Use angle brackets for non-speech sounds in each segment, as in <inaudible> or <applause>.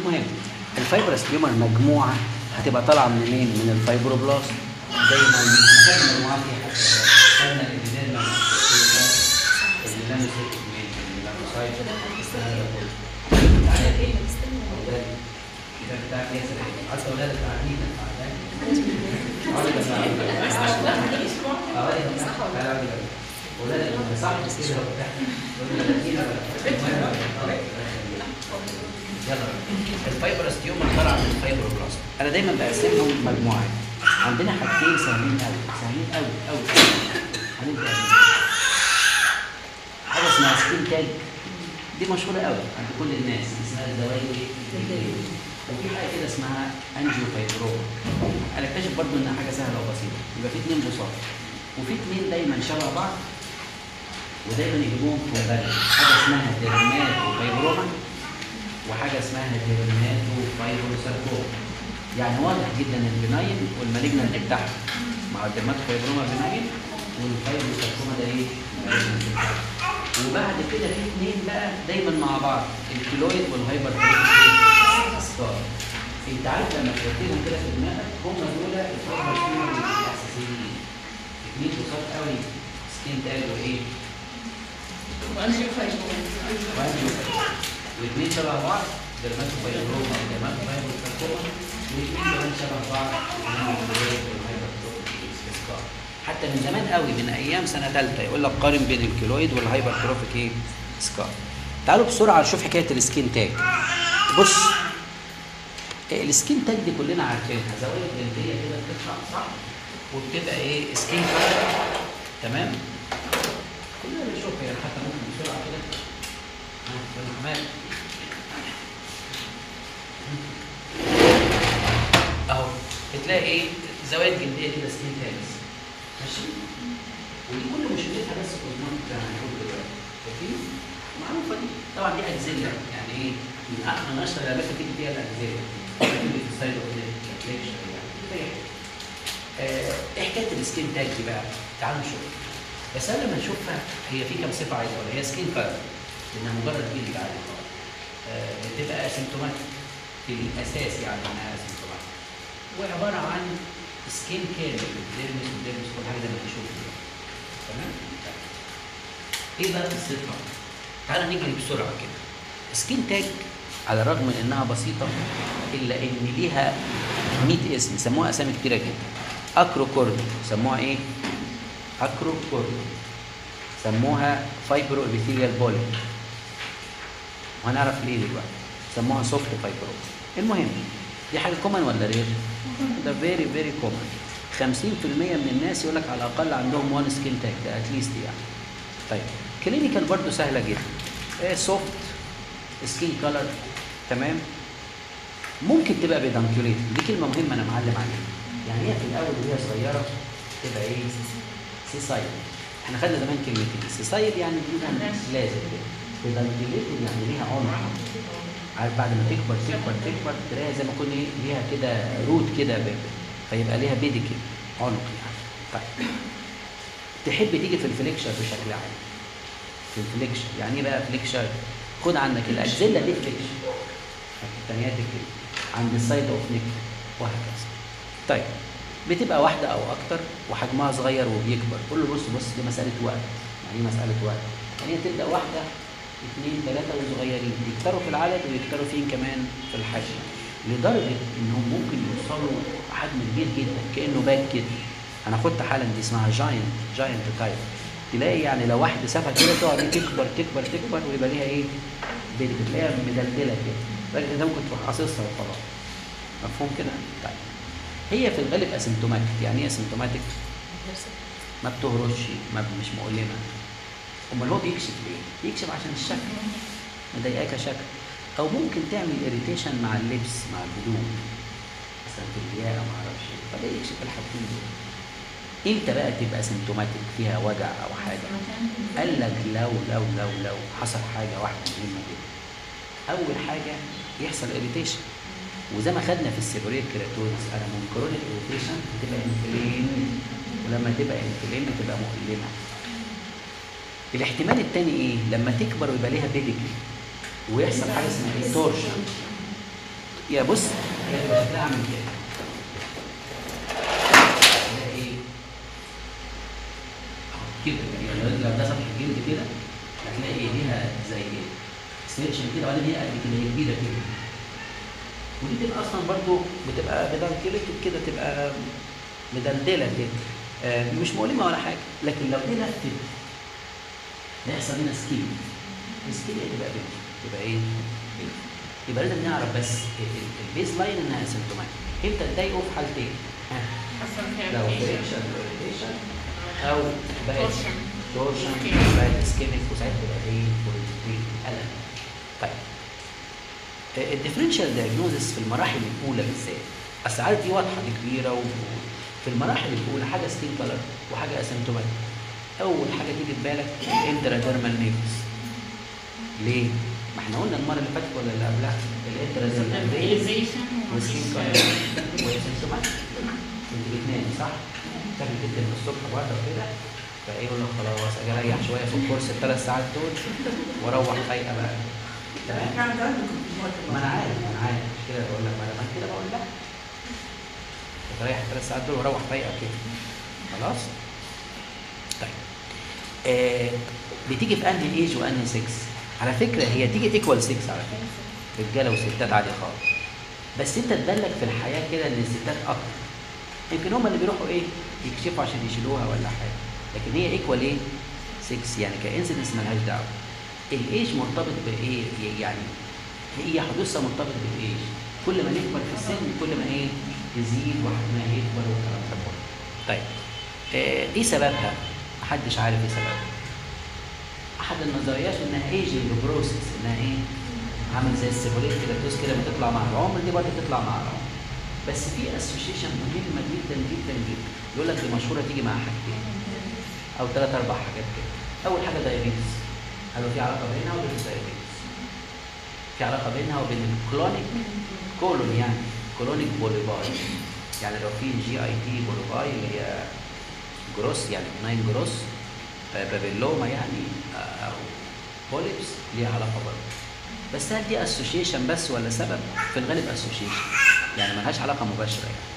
المهم ال fibrous tumor مجموعه هتبقى طالعه منين من ال fibroblast زي ما خدنا حتى خدنا ال epidermal ال melanocyte يلا ال fibrous tumor طالع من ال fibroblast أنا دايما بقسمهم مجموعات عندنا حاجتين سهلين قوي سهلين قوي قوي هنبدا. حاجة اسمها skin tag دي مشهورة قوي عند كل الناس اسمها الزوايد وفي حاجة كده اسمها angiofibroma أنا أكتشف برضو إنها حاجة سهلة وبسيطة. يبقى في اثنين بساط وفي اثنين دايما شبه بعض ودايما يجيبوهم في حاجة اسمها dermatofibroma وحاجة اسمها dermatofibrosarcoma يعني واضح جدا ال benign وال malignant بتاعها مع ال dermatofibroma benign وال fibrosarcoma ده إيه؟ وبعد كده في اثنين بقى دايما مع بعض ال keloid وال hyper انت عارف لما ترتبهم كده في دماغك هم دول ال fibrous tumor الأساسيين. اثنين بساط قوي. skin tag وإيه؟ و angiofibroma واثنين شبه بعض dermatofibroma و dermatofibrosarcoma واثنين كمان شبه بعض حتى من زمان قوي من أيام سنة ثالثه يقول لك قارن بين ال keloid وال hypertrophic إيه scar. تعالوا بسرعة نشوف حكاية ال skin tag. بص إيه ال skin tag دي كلنا عارفينها زوايد جلدية كده بتطلع صح؟ وبتبقى إيه skin color تمام؟ كلنا بنشوفها يعني حتى ممكن بسرعة كده. الحمام أهو. بتلاقي إيه؟ زوايد جلديه كده skin tags ماشي؟ ودي كل مشكلتها بس cosmetic زي ما هنقول دلوقتي شايفين معروفة دي. طبعا دي axilla يعني إيه؟ من احسن من أشهر الاماكن تيجي فيها ال axilla اللي في ال side of يعني إيه حكاية ال skin tag دي بقى. تعالوا نشوف. بس قبل ما نشوفها هي في كام صفة عايزة أقولها. هي skin color لأنها مجرد جلد عادي خالص. آه، بتبقى asymptomatic في الأساس يعني إنها asymptomatic وعباره عن skin كامل epidermis و dermis كل حاجة زي ما كده. تمام؟ إيه بقى قصتها؟ تعالى نجري بسرعة كده. skin tag على الرغم من إنها بسيطة إلا إن ليها 100 اسم سموها أسامي كتيرة جدا. acrochordon سموها إيه؟ acrochordon سموها fibroepithelial polyp وهنعرف ليه دلوقتي. سموها soft fibroma المهم دي حاجة common ولا rare ده very very common 50% من الناس يقول لك على الأقل عندهم one skin tag at least يعني. طيب clinical برضو سهلة جدا. soft skin color تمام؟ ممكن تبقى pedunculated دي كلمة مهمة أنا معلم عليها. يعني هي في الأول وهي صغيرة تبقى إيه؟ sessile. إحنا خدنا زمان كلمتين sessile يعني لازق pedunculated يعني ليها عنق عارف بعد ما تكبر تكبر تكبر تلاقيها زي ما يكون إيه ليها كده root كده فيبقى ليها pedicle عنق يعني. طيب. تحب تيجي في ال flexure بشكل عام؟ في ال flexure. يعني إيه بقى flexure؟ خد عندك ال axilla دي flexure. الثانيات كده عند ال side of neck وهكذا. طيب. بتبقى واحدة أو أكتر وحجمها صغير وبيكبر. قول له بص بص دي مسألة وقت. يعني إيه مسألة وقت؟ يعني هي تبدأ واحدة اثنين ثلاثة وصغيرين يكتروا في العدد ويكتروا فين كمان في الحجم. لدرجة إنهم ممكن يوصلوا حجم كبير جدا كأنه bag كده. أنا خدت حالة دي اسمها giant giant type تلاقي يعني لو واحد سابها كده تقعد تكبر تكبر تكبر ويبقى ليها إيه؟ بتلاقيها مدلدلة كده. لدرجه ده ممكن تروح قاصصها وخلاص. مفهوم كده؟ طيب. هي في الغالب asymptomatic يعني إيه asymptomatic؟ ما بتهرش ما مش مؤلمة. أمال هو بيكشف ليه؟ بيكشف عشان الشكل. مضايقاك شكل. أو ممكن تعمل irritation مع اللبس مع الهدوم. مثلا في ال area ما أعرفش. إيه فده يكشف الحاجتين دول. إمتى بقى تبقى symptomatic فيها وجع أو حاجة؟ قال لك لو لو لو لو حصل حاجة واحدة مهمة جدا. أول حاجة يحصل irritation وزي ما خدنا في ال seborrheic keratosis أنا من chronic irritation بتبقى inflamed ولما تبقى inflamed بتبقى مؤلمة. الاحتمال الثاني إيه؟ لما تكبر ويبقى ليها pedicle ويحصل حاجة اسمها إيه torsion يا بص شكلها عامل كده. ده إيه؟ كده. يعني لو- ده سطح الجلد كده هتلاقي ليها زي station كده وبعدين هي قد كده كبيرة كده. ودي أصلا برضو بتبقى مدلدلة كده تبقى مدلدله كده. آه، مش مؤلمة ولا حاجة. لكن لو دي لفت ده يحصل هنا سكيل السكيل تبقى بنت تبقى إيه؟ يبقى لازم نعرف بس ال- ال- البيز لاين إنها سيمتوماتيك إمتى تضايقه في حالتين لو؟ فريكشن أو بقت. تورشن. بقت اسكيميك وساعتها تبقى إيه؟ ألم طيب الديفرنشال دايجنوزس في المراحل الأولى بالذات اصل عارف دي واضحة دي كبيرة وفي المراحل الأولى حاجة skin color وحاجة asymptomatic أول حاجة تيجي في بالك ال intradermal nevus ليه؟ ما إحنا قلنا المرة اللي فاتت ولا اللي قبلها؟ ال intradermal و asymptomatic انت بتنامي صح؟ تاكل جدا الصبح بره كده فإيه يقول لك خلاص أجي أريح شوية في الكورس الثلاث ساعات دول وأروح فايقه بقى. تمام؟ ما أنا عارف أنا عارف. مش كده بقول لك؟ ما أنا كده بقول لك. بتريح الثلاث ساعات دول وأروح فايقه كده. خلاص؟ آه بتيجي في أنهي age وأنهي sex على فكرة هي تيجي equal sex على فكرة. رجالة وستات عادي خالص. بس أنت تبلغ في الحياة كده إن الستات أكتر. يمكن هم اللي بيروحوا إيه يكشفوا عشان يشيلوها ولا حاجة. لكن هي equal إيه؟ sex يعني ك incidence ملهاش دعوة. الايج مرتبط بإيه؟ يعني هي حدوثها مرتبط بالايج كل ما نكبر في السن كل ما إيه؟ تزيد وحجمها يكبر والكلام ده طيب إيه سببها. محدش عارف إيه سببها أحد النظريات انها aging process انها إيه عامل زي ال seborrheic كده الدوس كده بتطلع مع العمر دي برضه تطلع مع العمر. بس في association مهمة جدا جدا جدا. يقول لك دي مشهورة تيجي مع حاجتين أو ثلاث أربع حاجات كده. أول حاجة diabetes هل في علاقة بينها وبين ال diabetes في علاقة بينها وبين ال colonic colon يعني colonic polypi يعني لو في GIT polypi اللي هي جروس يعني benign growth papilloma يعني آه، أو polyps ليها علاقة برضه. بس هل دي association بس ولا سبب؟ في الغالب association يعني ملهاش علاقة مباشرة يعني.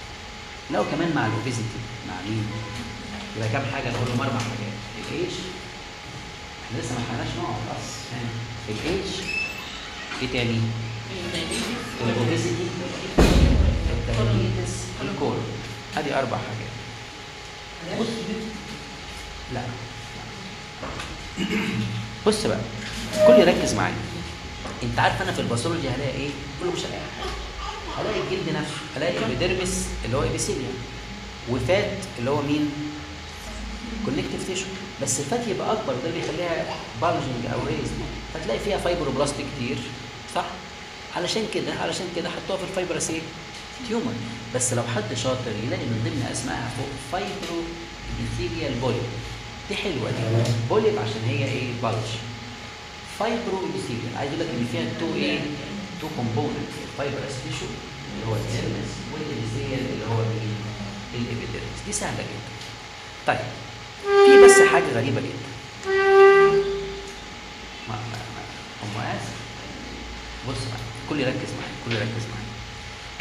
لو كمان مع ال obesity مع مين؟ يبقى كام حاجة؟ نقول لهم أربع حاجات. الايش إحنا لسه ما لحقناش نقعد أصلا الايش إيه تاني؟ ال obesity ال colon. ادي أربع حاجات. لا <coughs> بص بقى كل يركز معايا انت عارف أنا في ال pathology هلاقي إيه؟ كله مش هلاقي. هلاقي الجلد نفسه هلاقي ال epidermis اللي هو epithelium و fat اللي هو مين؟ connective tissue بس ال fat يبقى أكبر وده بيخليها bulging أو raised فتلاقي فيها fibroblast كتير صح؟ علشان كده علشان كده حطوها في ال fibrous إيه؟ tumor بس لو حد شاطر يلاقي من ضمن أسمائها فوق fibroepithelial polyp دي حلوة دي. polyp عشان هي إيه؟ bulge fibroepithelial عايز أقول لك إن فيها two إيه؟ two component ال fibrous tissue اللي هو ال dermis وال epithelial اللي هو مين؟ ال epidermis دي سهلة جدا. طيب. في بس حاجة غريبة جدا. ما ما ما هم اسف بص كل يركز معايا. كل يركز معايا.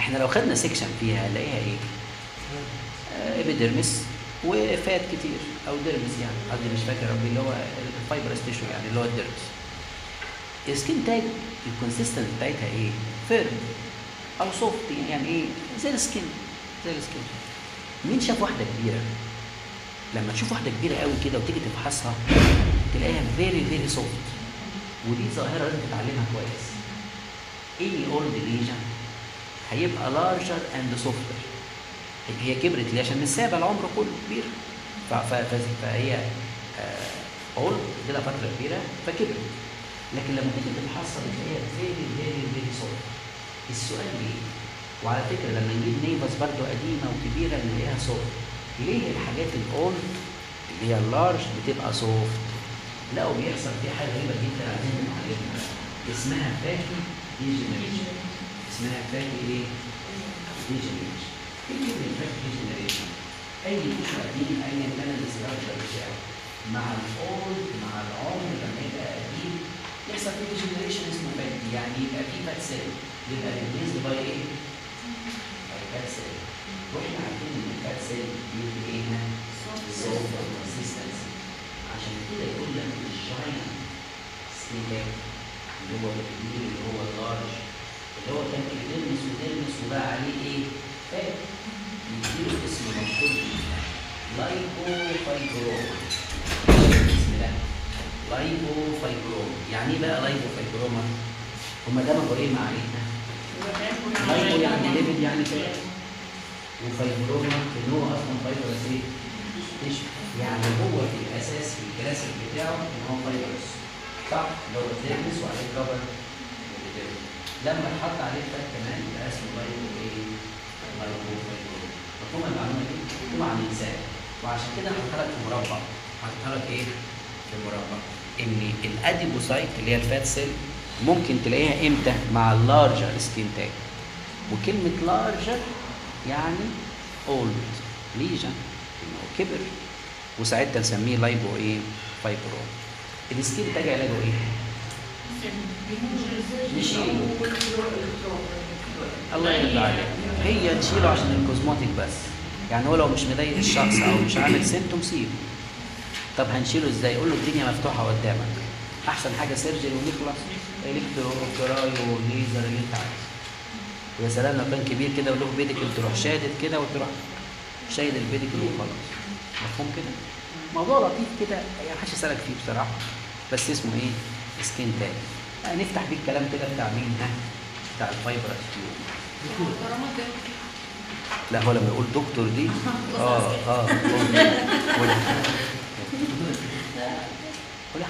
إحنا لو خدنا section فيها هنلاقيها إيه؟ آه، epidermis و fat كتير أو dermis يعني قصدي مش فاكر ربي اللي هو ال fibrous tissue يعني اللي هو ال dermis ال skin tag ال consistency بتاعتها إيه؟ firm أو soft يعني إيه؟ زي ال skin زي ال skin مين شاف واحدة كبيرة؟ لما تشوف واحدة كبيرة قوي كده وتيجي تفحصها تلاقيها very very soft ودي ظاهرة لازم تتعلمها كويس any old lesion هيبقى larger and softer. هي كبرت ليه؟ عشان مش العمر كله كبير. فهي old كده فترة كبيرة فكبرت. لكن لما تيجي تفحصها بتلاقيها very very very soft السؤال ليه؟ وعلى فكرة لما نجيب nevus برضو قديمة وكبيرة نلاقيها soft ليه الحاجات ال old اللي هي ال large بتبقى soft لقوا بيحصل فيها حاجة غريبة جدا عايزين نتعلمها. اسمها fatty degeneration اسمها إيه؟ degeneration إيه كلمه fatty degeneration؟ أي tissue قديم ايا كان ال structure بتاعه مع ال old مع العمر لما يبقى قديم يحصل فيه degeneration اسمه fatty يعني يبقى في fat cell يبقى replaced by إيه؟ by fat cell وإحنا عارفين إن ال fat cell بيدي إيه؟ soft consistency عشان كده يقول لك ال giant skin اللي هو الكبير اللي هو ال large اللي هو كان epidermis و dermis وبقى عليه إيه؟ fat يديله اسم مشهور lipofibroma بسم الله lipofibroma يعني إيه بقى lipofibroma؟ هما دامجين مع إيه؟ lipo يعني lipid يعني fat و fibroma إن هو أصلا fibrous إيه؟ يعني هو في الأساس في الكلاسيك بتاعه إن هو fibrous صح؟ هو dermis وعليه cover لما اتحط عليه fat كمان يبقى اسمه lipo إيه؟ lipofibroma مفهوم المعلومة دي؟ مفهوم عن الإنسان وعشان كده هحطها لك في مربع هحطها لك إيه؟ في المربع إن ال adipocyte اللي هي ال fat cell ممكن تلاقيها إمتى؟ مع ال larger skin tag وكلمة larger يعني old lesion إنه كبر وساعتها نسميه lipo إيه؟ fibro ال skin tag علاجه إيه؟ نشيله الله يرضى عليك هي نشيله عشان ال cosmetic بس. يعني هو لو مش مضايق الشخص أو مش عامل symptom سيبه. طب هنشيله إزاي؟ قول له الدنيا مفتوحة قدامك. أحسن حاجة surgery ونخلص electro cryo والليزر اللي أنت عايزه. ويا سلام لو كان كبير كده وله pedicle تروح شادد كده وتروح شايل ال pedicle وخلاص. مفهوم كده؟ موضوع لطيف كده. يعني يسألك فيه بصراحة. بس اسمه إيه؟ skin tag يعني نفتح بيه الكلام كده بتاع مين ها؟ بتاع ال fibrous tumor لا هو لما يقول دكتور دي آه آه <laughs> قول قول يا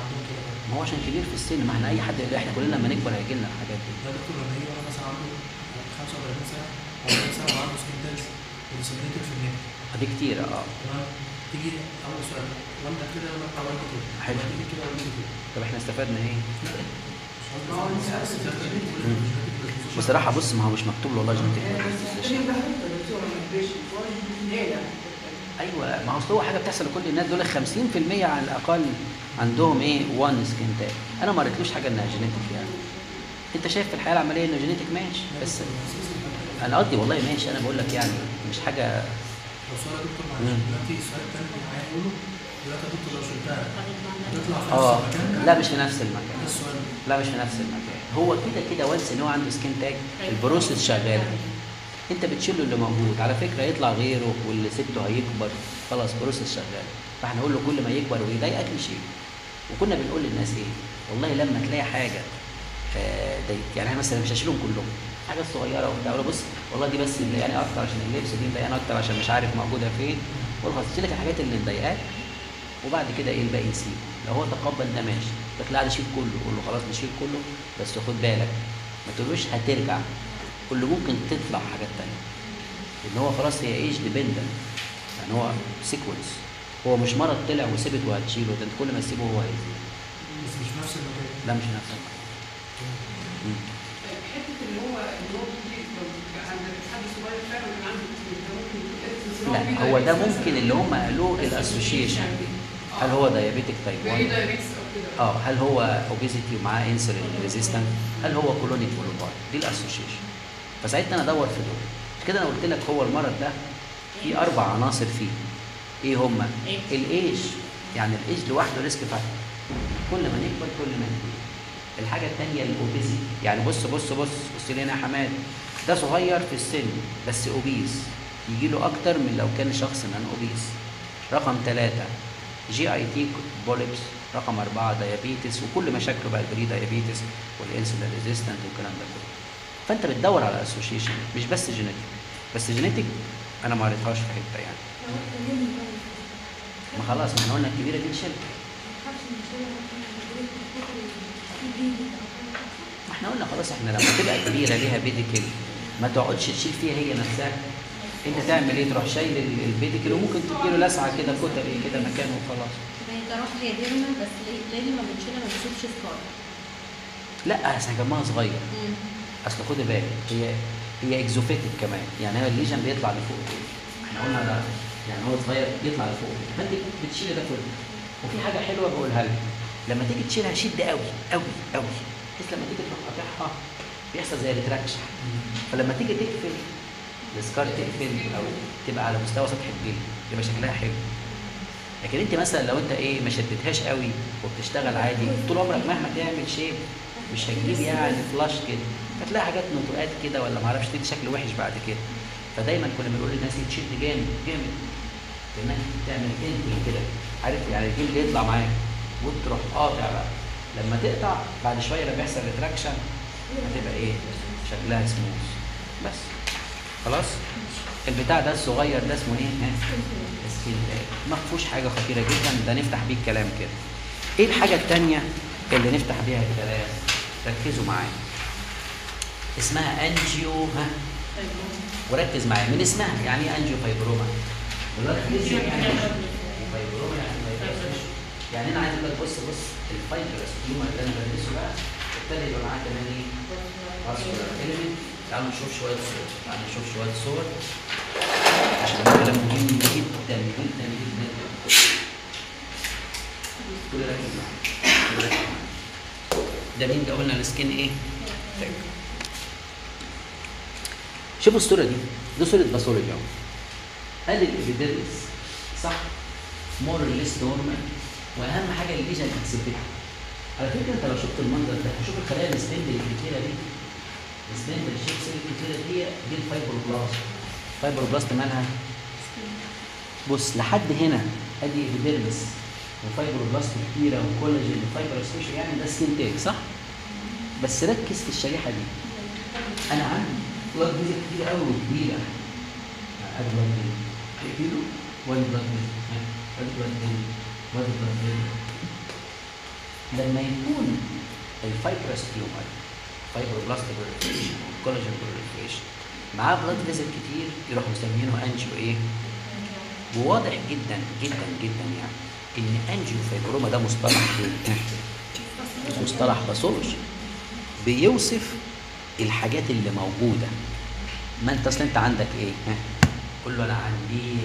عندهم كده. ما هو عشان كبير في السن ما إحنا أي حد إحنا كلنا لما نكبر هيجي لنا الحاجات دي. ده دكتور لما يجي واحد مثلا عنده 35 سنة أو 40 سنة وعنده skin tags و displayed في ال neck دي كتير آه. تمام. تيجي أول سؤال. والدك كده آه والدتي كده. حلو. والدتي كده كده. طب إحنا استفدنا إيه؟ بصراحة بص ما هو مش مكتوب له والله genetic أيوه ما هو هو حاجة بتحصل لكل الناس. دول 50% على الأقل عندهم إيه؟ one skin tag أنا ما قريتلوش حاجة إنها genetic يعني. أنت شايف في الحياة العملية إنه genetic ماشي. بس أنا قصدي والله ماشي. أنا بقول لك يعني مش حاجة لو سؤال يا دكتور. معلش دلوقتي السؤال الثاني اللي معايا يقوله دلوقتي يا دكتور لو شلتها في آه. نفس المكان؟ لا مش في نفس المكان. ده السؤال. لا مش في نفس المكان. هو كده كده once إن هو عنده skin tag ال process شغاله انت بتشيله اللي موجود. على فكرة يطلع غيره واللي سبته هيكبر. خلاص بروسيس شغاله فاحنا نقول له كل ما يكبر ويضايقك نشيله وكنا بنقول للناس إيه؟ والله لما تلاقي حاجة آه، ضايق. يعني أنا مثلا مش هشيلهم كلهم. حاجة صغيرة وبتاع. بص والله دي بس مضايقاني أكتر عشان اللبس دي مضايقاني أكتر عشان مش عارف موجودة فين. قول خلاص شيل لك الحاجات اللي مضايقاك وبعد كده إيه الباقي نسيبه لو هو تقبل ده ماشي. لكن لا ده شيل كله. قول له خلاص نشيل كله بس خد بالك. ما تقولوش هترجع. له ممكن تطلع حاجات تانية. إن هو خلاص هي age dependent يعني هو sequence هو مش مرض طلع وسبت وهتشيله. ده أنت كل ما تسيبه هو هيزيد بس مش نفس المكان. لا مش نفس المكان. هو حد صغير فعلا عنده لا هو ده ممكن اللي هم قالوه ال association هل هو diabetic type 1 إيه diabetes أو كده آه هل هو obesity ومعاه insulin resistant هل هو colonic polyp دي ال association فساعتها أنا أدور في دول. كده أنا قلت لك هو المرض ده في أربع عناصر فيه. إيه هما؟ الإيج. يعني ال age لوحده risk factor. كل ما نكبر كل ما نكبر. الحاجة الثانية ال obesity يعني بص بص بص بص لي هنا يا حماد. ده صغير في السن بس obese يجي له أكتر من لو كان شخص non obese رقم ثلاثة GIT polyps. رقم أربعة diabetes. وكل مشاكله بقى ال pre diabetes وال insulin resistant والكلام ده كله. فأنت بتدور على association مش بس genetic بس genetic أنا ما قريتهاش في حتة يعني. ما خلاص ما إحنا قلنا الكبيرة دي نشيلها ما إحنا قلنا خلاص إحنا لما تبقى كبيرة ليها pedicle ما تقعدش تشيل فيها هي نفسها. انت تعمل إيه؟ تروح شايل ال- ال pedicle وممكن تديله لسعة كده cautery كده مكانه وخلاص. جراح هي بس ليه لما بنشيلها ما بنشوفش scar؟ لا اصل حجمها صغير. اصل خدي بالك هي هي exophytic كمان. يعني هي ال lesion بيطلع لفوق. كده إحنا قلنا يعني هو صغير يطلع لفوق. فانت بتشيل ده كله. وفي حاجة حلوة بقولها لك. لما تيجي تشيلها شد قوي قوي قوي. بحيث لما تيجي تروح قاطعها بيحصل زي retraction فلما تيجي تقفل ال scar تقفل أو تبقى على مستوى سطح الجلد يبقى شكلها حلو. لكن أنت مثلا لو أنت إيه ما شدتهاش قوي وبتشتغل عادي طول عمرك مهما تعمل شيء مش هتجيب يعني flush كده. هتلاقي حاجات نتوءات كده ولا ما أعرفش تدي شكل وحش بعد كده. فدايما كنا بنقول للناس تشد جامد جامد. كانك تعمل تنتل كده. عارف يعني الجلد يطلع معاك. وتروح قاطع بقى. لما تقطع بعد شوية لما يحصل ريتراكشن هتبقى إيه؟ شكلها سموث بس. خلاص؟ البتاع ده الصغير ده اسمه إيه؟ ما فيهوش حاجة خطيرة جدا. ده نفتح بيه الكلام كده. إيه الحاجة الثانية اللي نفتح بيها الكلام؟ ركزوا معايا. اسمها انجيو ها وركز معايا. من اسمها؟ يعني إيه angiofibroma يعني يعني أنا عايز أقول لك بص بص ال fibrous tumor اللي أنا بدرسه بقى ابتدى يبقى معاه كمان إيه؟ تعالوا نشوف شوية صور تعالوا نشوف شوية صور عشان ده كلام مهم جدا جدا جدا. كل ركز معايا ده مين؟ ده قلنا ال skin إيه؟ شوفوا الصورة دي. دي صورة pathology أهو. قال ال epidermis صح؟ more less normal واهم حاجة ال lesion exophytic على فكره انت لو شفت المنظر ده هشوف الخلايا ال spindle الكتيره دي. ال spindle ال shape cell الكتيره دي دي ال fibroblast. ال fibroblast مالها؟ بص لحد هنا. ادي epidermis و fibroblast كتيره و collagen و fibrous tissue يعني ده skin tag صح؟ بس ركز في الشريحه دي. أنا عندي blood vessel كتير قوي وكبيره. ادي blood vessel كيلو وادي blood vessel ادي blood vessel vessel لما يكون ال fibrous tumor fibroblast proliferation وال collagen proliferation معاه blood vessel كتير يروحوا مسمينه angio إيه؟ وواضح جدا جدا جدا يعني إن angiofibroma ده مصطلح؟ مصطلح pathology بيوصف الحاجات اللي موجودة ما أنت أصل أنت عندك إيه؟ ها؟ قول له أنا عندي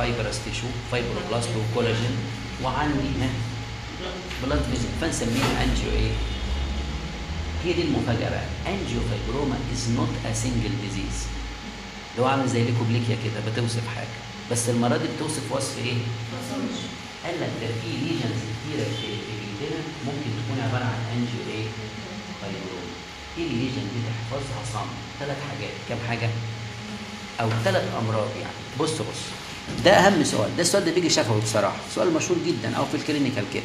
fibrous tissue fibroblast و collagen وعندي ها blood vessel فنسميها angio إيه؟ هي دي المفاجأة بقى. angiofibroma is not a single disease هو عامل زي leukoplakia كده بتوصف حاجة. بس المرة دي بتوصف وصف إيه؟ قال لك ده في lesions كتيرة في جلدنا ممكن تكون عبارة عن angio إيه؟ fibroma إيه ال lesion دي تحفظها صم. ثلاث حاجات. كام حاجة؟ أو ثلاث أمراض يعني. بص بص. ده أهم سؤال. ده السؤال ده بيجي شفوي بصراحة. سؤال مشهور جدا أو في ال clinical كده.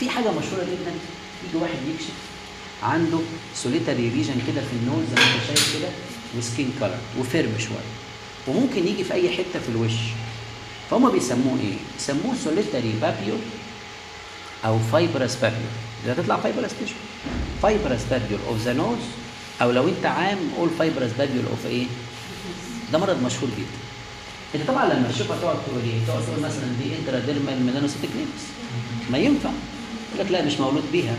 في حاجة مشهورة جدا يجي واحد يكشف عنده solitary lesion كده في ال nose زي ما أنت شايف كده و skin color و firm شوية. وممكن يجي في أي حتة في الوش. فهم بيسموه إيه؟ يسموه solitary papule أو fibrous papule ده تطلع fibrous tissue fibrous papule of the nose أو لو أنت عام قول fibrous papule of إيه؟ ده مرض مشهور جدا. انت طبعا لما تشوفها تقعد تقول إيه؟ تقعد تقول مثلا دي intradermal melanocytic nevus ما ينفع. يقول لك لا مش مولود بيها.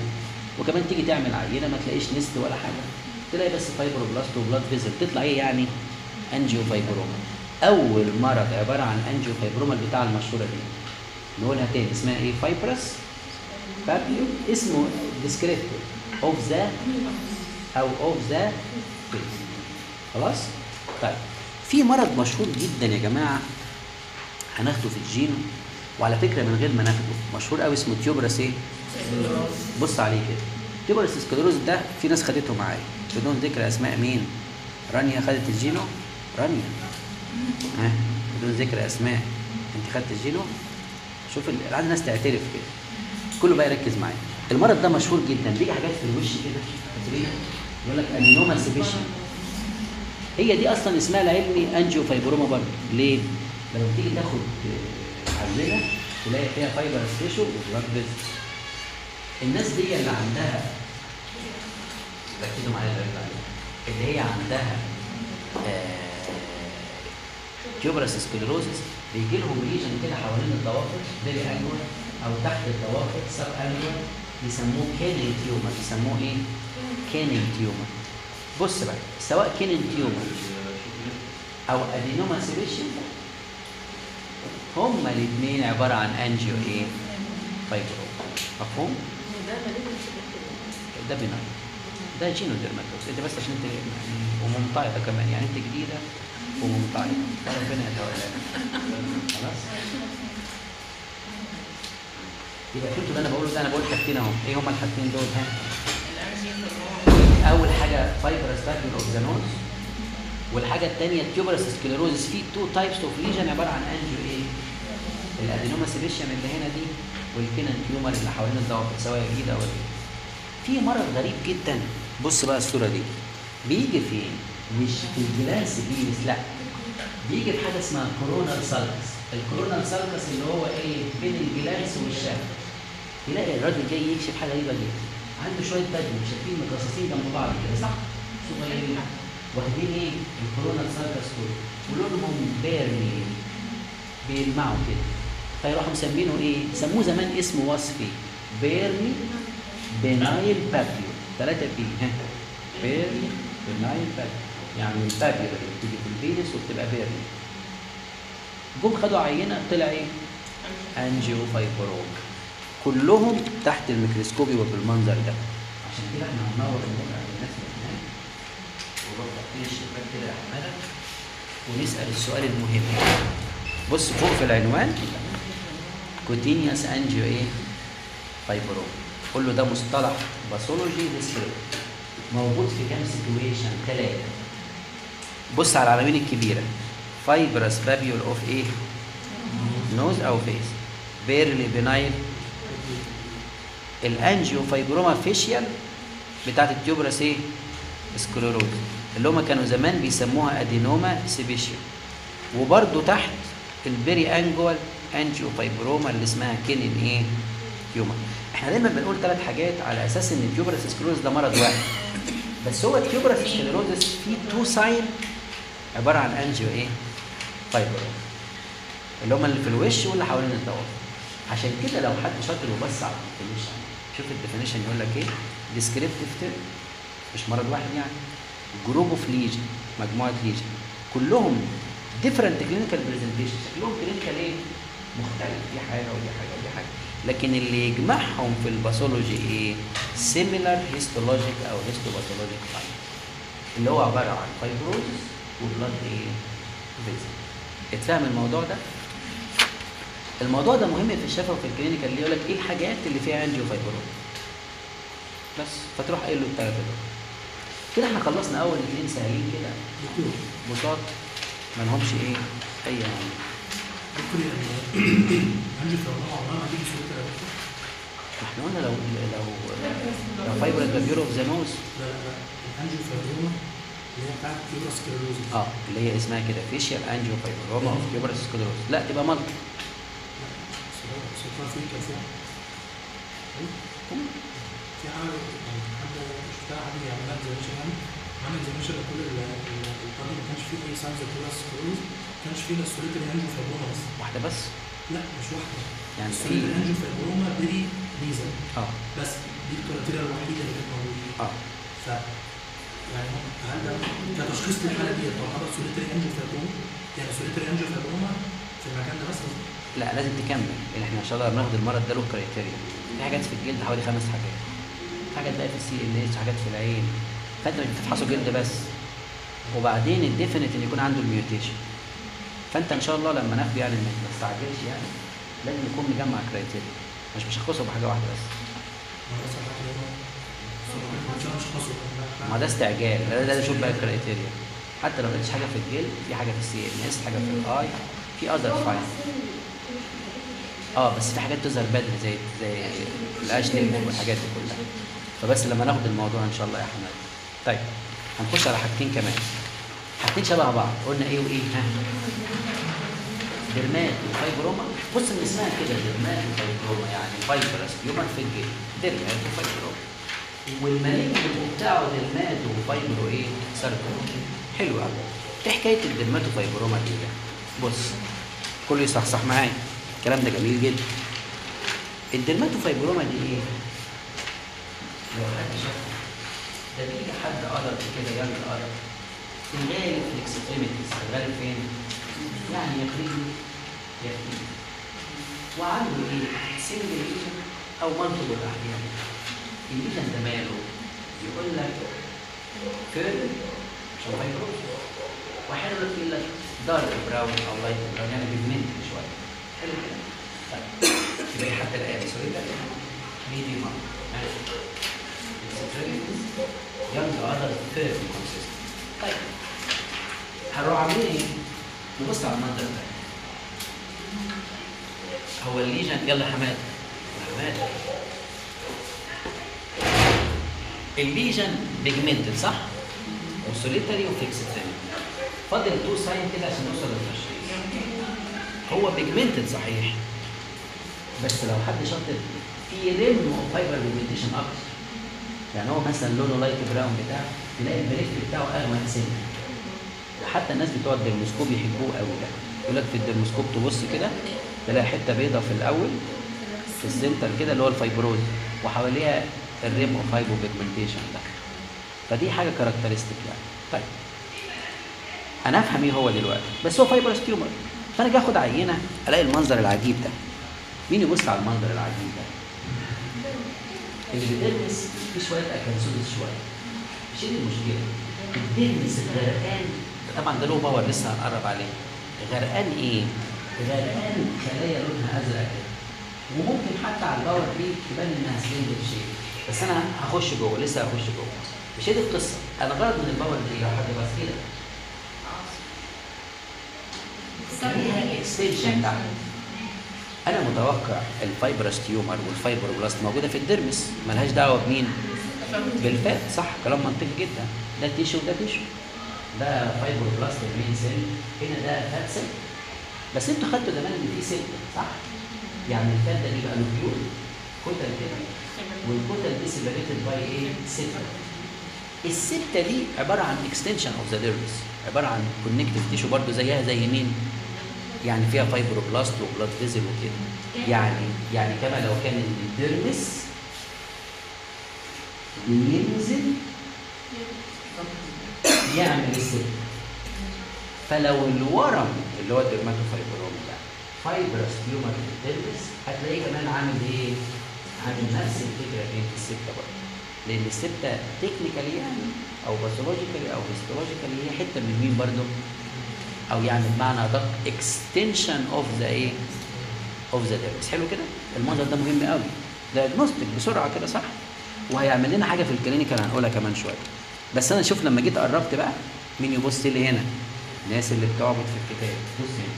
وكمان تيجي تعمل عينة ما تلاقيش nest ولا حاجة. تلاقي بس fibroblast و blood vessel. تطلع إيه يعني؟ angiofibroma أول مرض عبارة عن angiofibroma بتاع المشهورة دي. نقولها تاني. اسمها إيه؟ fibrous. papule اسمه descriptor of the أو of the خلاص؟ طيب. في مرض مشهور جدا يا جماعة هناخده في ال geno وعلى فكرة من غير ما ناخده مشهور قوي اسمه tuberous إيه؟ بص عليه كده tuberous sclerosis ده في ناس خدته معايا بدون ذكر أسماء مين؟ رانيا خدت ال geno؟ رانيا ها بدون ذكر أسماء أنت خدت ال geno؟ شوف عايز الناس تعترف كده كله بقى يركز معايا المرض ده مشهور جدا بيجي حاجات في الوش كده؟ يقول لك adenoma sebaceum هي دي أصلا اسمها العلمي angiofibroma برضه. ليه؟ لما تيجي تاخد آه، عزله تلاقي فيها fibrous tissue و blood vessel الناس دي اللي عندها ركزوا معايا اللي هي عندها tuberous sclerosis بيجي لهم lesion كده حوالين الضوافر periungual أو تحت الضوافر subungual يسموه Koenen tumor يسموه إيه؟ Koenen tumor بص بقى سواء Koenen tumor أو adenoma sebaceum هما الاثنين عبارة عن angio إيه fibro مفهوم؟ ده كده ده genodermatosis انت بس عشان انت يعني وممتعضه كمان. يعني أنت جديدة وممتعضه ربنا يتولانا خلاص؟ يبقى فهمتوا اللي أنا بقوله ده؟ أنا بقول حاجتين أهو. إيه هما الحاجتين دول؟ ها؟ fibrous papule of the nose والحاجة الثانية tuberous sclerosis في two types of lesion عبارة عن angio إيه ال adenoma sebaceum اللي هنا دي وال Koenen tumor اللي حوالين الضوافر سواء جديدة إيه. في مرض غريب جدا. بص بقى الصورة دي. بيجي فين مش في ال glans penis لا. بيجي في حاجة اسمها coronal sulcus ال coronal sulcus اللي هو إيه؟ بين ال glans وال shaft تلاقي الراجل جاي يكشف حاجة غريبة جدا. عنده شوية بدو شايفين مترصصين جنب بعض كده صح؟ صغيرين. واخدين إيه؟ ال coronal sulcus كله ولونهم pearly بيلمعوا كده. فيروحوا مسمينه إيه؟ سموه زمان اسمه وصفي. pearly penile papule. ثلاثة P. <laughs> pearly penile papule. يعني ال papule اللي بتيجي في ال penis وبتبقى pearly جم خدوا عينة طلع إيه؟ angio. fibroma كلهم تحت الميكروسكوب وبالمنظر ده. عشان كده إحنا هننور النور على الناس اللي هناك ونروح فاتحين الشباك كده يا حمادة ونسأل السؤال المهم. بص فوق في العنوان cutaneous angio إيه fibroma قول له ده مصطلح pathology descriptive موجود في كام situation ثلاثة بص على العناوين الكبيرة. fibrous papule of إيه nose أو face pearly penile ال angiofibroma facial بتاعت ال tuberous إيه؟ sclerosis اللي هما كانوا زمان بيسموها adenoma sebaceum. وبرده تحت ال periungual angiofibroma اللي اسمها Koenen إيه؟ tumor. إحنا دايما بنقول ثلاث حاجات على أساس إن ال tuberous sclerosis ده مرض واحد. بس هو ال tuberous sclerosis فيه two sign عبارة عن angio إيه؟ fibroma اللي هم اللي في الوش واللي حوالين الضوافر عشان كده لو حد شاطر وبص على ال definition شوف ال definition يقول لك إيه؟ descriptive term مش مرض واحد يعني. group of lesion مجموعة lesion كلهم different clinical presentation شكلهم clinical إيه؟ مختلف. دي حاجة ودي حاجة ودي حاجة. لكن اللي يجمعهم في ال pathology إيه؟ similar histologic أو histopathologic type اللي هو عبارة عن fibrosis و blood إيه؟ vessel اتفهم الموضوع ده؟ الموضوع ده مهم في الشفوي وفي ال clinical اللي يقول لك إيه الحاجات اللي فيها angiofibroma بس فتروح قايل له الثلاثه دول. كده إحنا خلصنا أول اثنين سهلين كده. بساط ما لهمش إيه أي يعني دكتور يعني في الرابعه عمرها ما إحنا قلنا لو لو لو papule of the nose لا لا لا. ال angiofibroma اللي هي بتاعت sclerosis آه اللي هي اسمها كده facial angiofibroma of sclerosis لا تبقى multi صورتها فين كان فيها في حاجة يعني حد شفتها حد يعملها examination يعني؟ عمل examination لكل ال- ال- ال body ما كانش فيه أي signs of tuberous sclerosis ما كانش فيه إلا ال solitary angiofibroma بس. واحدة بس؟ لا مش واحدة. يعني في ال solitary angiofibroma دي ليها. آه. بس دي ال criteria الوحيدة اللي كانت موجودة. آه. ف يعني هل ده كتشخيص للحالة دي تعتبر solitary angiofibroma يعني solitary angiofibroma في المكان ده بس؟ لا لازم تكمل. لأن إحنا إن شاء الله بناخد المرض ده له criteria في حاجات في الجلد حوالي خمس حاجات. في حاجات بقى في ال CNS حاجات في العين. فأنت مش بتفحصه جلد بس. وبعدين ال definite ان يكون عنده ال mutation. فأنت إن شاء الله لما ناخده يعني ما تستعجلش يعني لازم يكون مجمع criteria مش بشخصه بحاجة واحدة بس. ما ده ما استعجال. ده لازم أشوف بقى ال criteria حتى لو لقيتش حاجة في الجلد في حاجة في ال CNS حاجة في ال eye في other فاين آه بس في حاجات تظهر بدري زي زي الاشنل والحاجات دي كلها. فبس لما ناخد الموضوع إن شاء الله يا حماد. طيب هنخش على حاجتين كمان. حاجتين شبه بعض. قلنا إيه وإيه؟ ها. dermatofibroma. بص من اسمها كده dermatofibroma يعني fibrous tumor في الجلد. dermatofibroma. وال malignant بتاعه dermatofibro إيه؟ ساركوما حلو قوي إيه حكاية ال dermatofibroma دي؟ بص كله يصحصح معايا. الكلام ده جميل جدا ال dermatofibroma دي إيه؟ لو حد شافها ده بيجي حد قرب كده يلا قرب في الغالب في ال extremities في الغالب فين؟ يعني يقريبا يكفي وعنده إيه؟ single lesion أو multiple أحيانا ال lesion ده ماله؟ يقول لك central fibrosis واحيانا يقول لك dark brown أو light brown يعني pigment شوية كده؟ طيب حتى sorry ده طيب هنروح عاملين إيه؟ نبص على المنظر ده هو ال lesion يلا حماد حماد ال lesion pigmented صح؟ و solitary و fixed فاضل two sign كده عشان نوصل للتشخيص هو pigmented صحيح. بس لو حد شاطر في rim of hyperpigmentation أكتر. يعني هو مثلا لونه light brown بتاع تلاقي ال periphery بتاعه اغمق سنة. وحتى الناس بتوع ال dermoscope يحبوه قوي ده. يقول لك في ال dermoscope تبص كده تلاقي حتة بيضة في الأول في ال center كده اللي هو ال fibrosis وحواليها ال rim of hyperpigmentation ده. فدي حاجة characteristic يعني. طيب. أنا أفهم إيه هو دلوقتي؟ بس هو fibrous tumor فانا أجي اخد عينة الاقي المنظر العجيب ده. مين يبص على المنظر العجيب ده؟ ال epidermis في شوية acanthosis شوية. مش دي المشكلة ال dermis الغرقان. طبعا ده له power لسه هنقرب عليه. غرقان إيه؟ غرقان خلايا لونها أزرق كده. وممكن حتى على ال power دي تبان إنها spindle shape بس أنا هخش جوه لسه هخش جوه. مش هي دي القصة. أنا غرض من ال power دي لو حد بس كده. ليها extension تحت أنا متوقع ال fibrous tumor وال fibroblast موجودة في ال dermis ملهاش دعوة بمين. بال fat صح كلام منطقي جدا. ده tissue وده tissue. ده fibroblast ال main cell. هنا ده fat cell. بس أنتوا خدتوا زمان ان في septa صح؟ يعني ال fat ده بيبقى نوكيول كتل كده. والكتل دي separated by إيه؟ septa ال septa دي عبارة عن extension of the dermis عبارة عن connective tissue برضه زيها زي مين؟ يعني فيها fibroblast و blood vessel وكده يعني يعني كما لو كان ال dermis ينزل يعمل ال septa فلو الورم اللي هو ال dermatofibroma ده fibrous tumor في ال dermis هتلاقيه كمان عامل إيه؟ عامل نفس الفكرة دي في ال septa برضه لأن ال septa technically يعني أو pathologically أو histologically هي حتة من مين برضه؟ أو يعني بمعنى ادق extension of the إيه؟ of the dermis حلو كده؟ المنظر ده مهم قوي. diagnostic بسرعة كده صح؟ وهيعمل لنا حاجة في ال clinical هنقولها كمان شوية. بس أنا شوف لما جيت قربت بقى مين يبص لي هنا؟ الناس اللي بتعبد في الكتاب. بص هنا.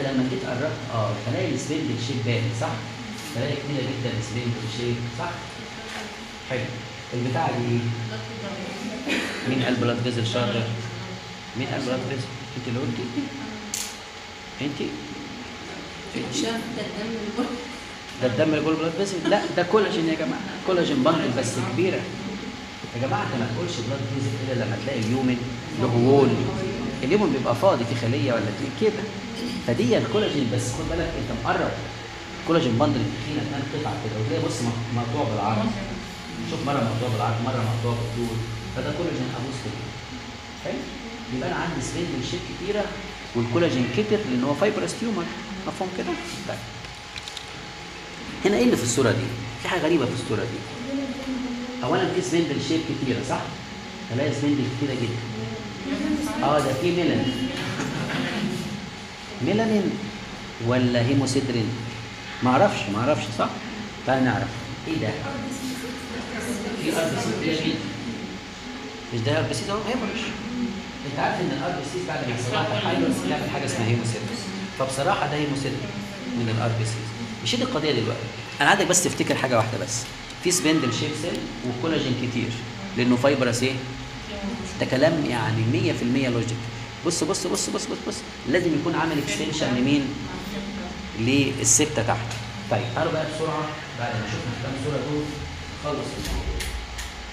أنا لما جيت قربت آه خلايا ال spindle shape باين صح؟ خلايا كتيرة جدا ال spindle shape صح؟ حلو. البتاع دي إيه؟ مين قال blood vessel شاطر مين قال blood vessel انت اللي قلتي؟ انت انت ده الدم اللي جوه ده الدم اللي جوه ال blood vessel لا ده كولاجين يا جماعة. collagen bundle بس كبيرة. يا جماعة انت ما تقولش blood vessel الا لما تلاقي lumen له wall ال lumen بيبقى فاضي في خلية ولا اتنين كده. فدي الكولاجين بس. خد بالك انت مقرب. collagen bundle تخينه اتنين قطع كده. وتلاقي بص مقطوع بالعرض. شوف مرة مقطوع بالعرض مرة مقطوع بالطول. فده كولاجين ابوس كده حلو؟ يبقى أنا عندي spindle shape كتيرة والكولاجين كتر لأن هو fibrous tumor مفهوم كده؟ طيب هنا إيه اللي في الصورة دي؟ في حاجة غريبة في الصورة دي اولا في spindle shape كتيرة صح؟ خلايا spindle كتيرة جدا آه ده في melanin melanin ولا hemosiderin؟ ما أعرفش ما أعرفش صح؟ تعال نعرف إيه ده؟ في ار بي سي مش ده ار بي سي ده هو hemorrhage انت عارف إن ال RBC بعد ما يحصل لها تحلل بتعمل حاجة اسمها hemosiderin فبصراحة ده hemosiderin من ال RBC مش دي القضية دلوقتي. أنا عايزك بس تفتكر حاجة واحدة بس. في spindle shape cell و collagen كتير. لأنه fibrous إيه؟ ده كلام يعني 100% logic بص بص بص بص بص بص. لازم يكون عامل extension لمين؟ لل subcutis تحت. طيب تعالوا بقى بسرعة. بعد ما شفنا كام صورة دول خلص الموضوع.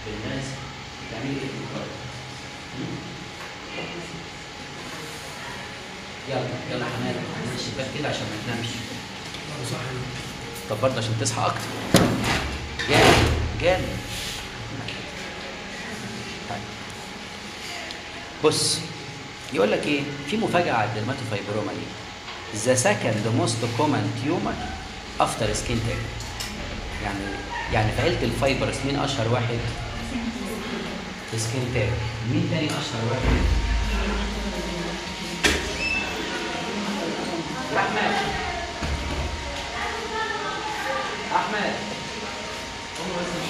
بالناس بتعملي إيه؟ في القرار يلا يلا حماد عايزين الشباك كده عشان ما تنامش. آه طب برضه عشان تصحى أكتر. جامد جامد. طيب. بص يقول لك إيه؟ في مفاجأة على ال dermatofibroma دي. The second most common tumor after skin tag يعني يعني في عيلة ال fibrous مين أشهر واحد؟ سكين تاج مين تاني أشهر واحد؟ أحمد. أحمد. هم بس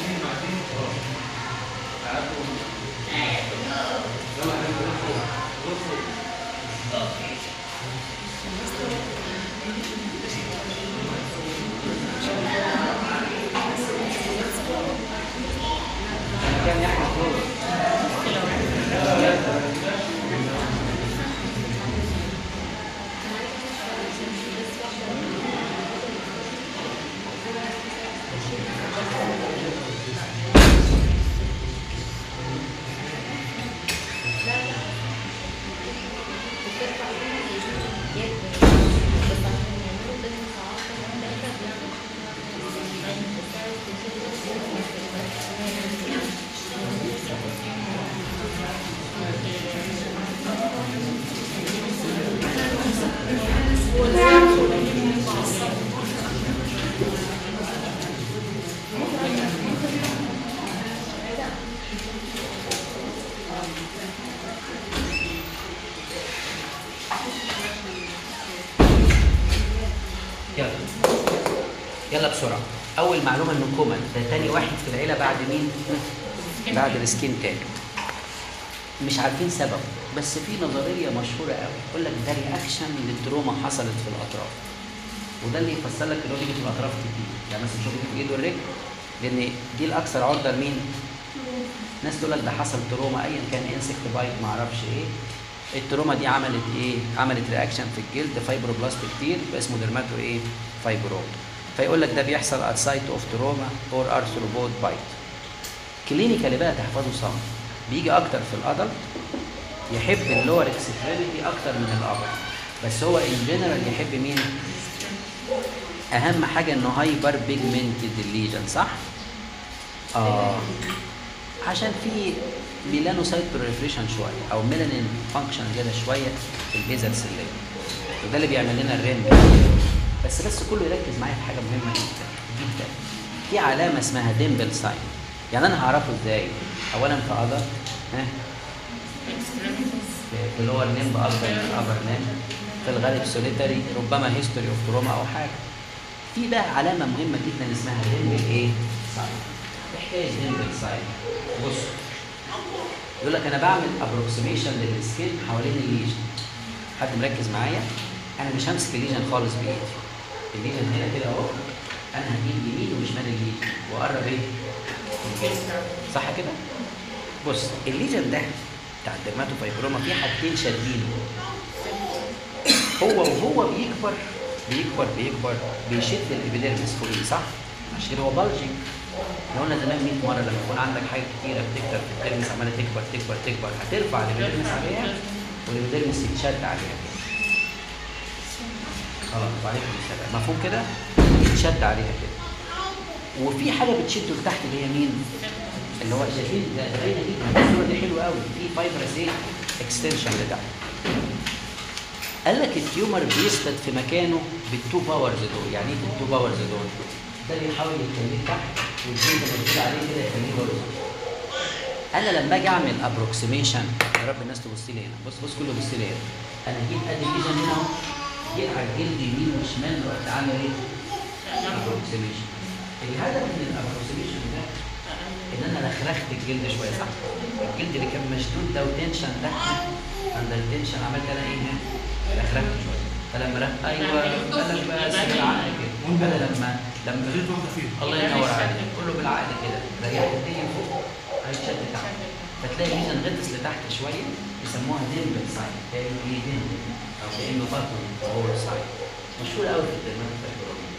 معلومة إنه common ده تاني واحد في العيلة بعد مين؟ بعد ال skin tag مش عارفين سبب بس في نظرية مشهورة قوي. يقول لك ده reaction لل trauma حصلت في الأطراف. وده اللي يفسر لك اللي في الأطراف كتير. يعني مثلا تشوف في الايد والرجل لأن دي الاكثر عرضة لمين؟ ناس تقول لك ده حصل trauma ايا كان insect bite ما أعرفش إيه. ال trauma دي عملت إيه؟ عملت reaction في الجلد fibroblast كتير اسمه dermato إيه fibroma فيقول لك ده بيحصل at site of trauma or arthropod bite clinically بقى تحفظه صم. بيجي أكتر في ال adult يحب ال lower extremity أكتر من ال upper بس هو in general يحب مين؟ أهم حاجة إنه hyperpigmented ال lesion صح؟ آه. عشان في melanocyte proliferation شوية أو melanin function زيادة شوية في ال basal cell layer وده اللي بيعمل لنا ال rim. بس بس كله يركز معايا في حاجة مهمة جدا جدا. في علامة اسمها dimple sign يعني أنا هعرفه إزاي؟ اولا في adult ها؟ في- ال lower limb أكتر من ال upper limb في الغالب solitary ربما history of trauma أو حاجة. في بقى علامة مهمة جدا اسمها dimple إيه sign حكايه dimple sign بص يقول لك أنا بعمل approximation لل skin حوالين ال lesion. حد مركز معايا؟ أنا مش همسك ال lesion خالص بإيدي. ال lesion هنا كده اهو. أنا هجيب يمين وشمال ال lesion واقرب إيه؟ صح كده؟ بص ال lesion ده بتاع ال dermatofibroma فيه حاجتين شادينه هو وهو بيكبر بيكبر بيكبر بيشد ال epidermis فوقيه صح؟ عشان هو bulging إحنا قلنا زمان 100 مرة لما يكون عندك حاجة كتيرة بتكتر في ال dermis عمالة تكبر تكبر تكبر هترفع ال epidermis عليها وال epidermis يتشد عليها. خلاص. وعليكم السلام مفهوم كده؟ يتشد عليها كده. وفي حاجة بتشده لتحت اللي هي مين؟ اللي هو شايفين ده ده باينه جدا الصورة دي حلوة قوي في fibrous إيه extension لتحت قال لك ال tumor بيثبت في مكانه بال two powers دول. يعني إيه بال two powers دول؟ ده بيحاول يخليه تحت والجلد موجود عليه كده يخليه horizontal أنا لما أجي أعمل approximation يا رب الناس تبص لي هنا. بص بص كله بص لي هنا. أنا أجيب ادي ال lesion هنا أهو. جيت على الجلد يمين وشمال رحت عامل إيه؟ approximation الهدف من ال approximation ده إن أنا رخرخت الجلد شوية صح؟ الجلد اللي كان مشدود ده و tension ده عند ال tension عملت أنا إيه هنا؟ رخرخت شوية. فلما رخ أيوه قال لك بس بالعقل كده أنا لما لما خليت واحدة فيهم الله ينور عليك. كله بالعقل كده. ريحت الدنيا فوق هيتشد تحت. فتلاقي الميزان غطس لتحت شوية يسموها dimple sign إيه؟ dimple كانه button hole sign مشهور قوي في ال dermatofibroma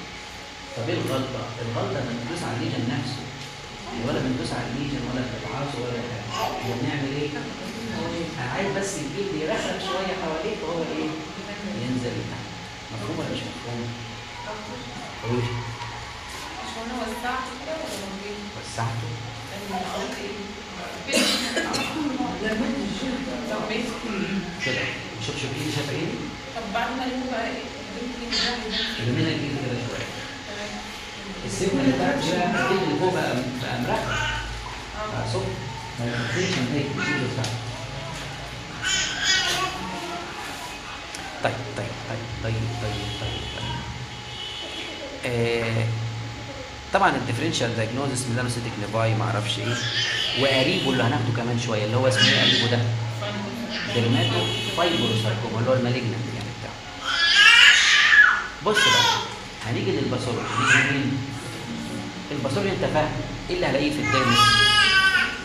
طب إيه الغلطة؟ الغلطة إنك بندوس على ال lesion نفسه. ولا بندوس على ال lesion ولا بنفعصه ولا حاجة. إحنا بنعمل إيه؟ أنا عايز بس الجلد يرخرخ شوية حواليك وهو إيه؟ ينزل لتحت. مفهوم ولا مش مفهوم؟ قولي. مش هو أنا وسعت كده ولا؟ وسعته يعني ماشي كده. شوف شوف ايدي شايفة ايدي طب بعد ما الم بقى إيه؟ اليمين الجديد كده شوية. السيجما اللي تحت دي بقى الجلد اللي فوق بقى بقى مرخم بقى سخن ما ينفعش هيك الجلد بتاعه طيب طيب طيب طيب طيب طيب طيب. آه طبعا ال differential diagnosis melanocytic nevi ما أعرفش إيه. وقريبه اللي هناخده كمان شوية اللي هو اسمه إيه؟ قريبه ده. dermatofibrosarcoma اللي هو ال malignant يعني بتاعه بص بقى هنيجي لل pathology نيجي مين ال pathology انت فاهم إيه اللي هلاقيه في ال dermis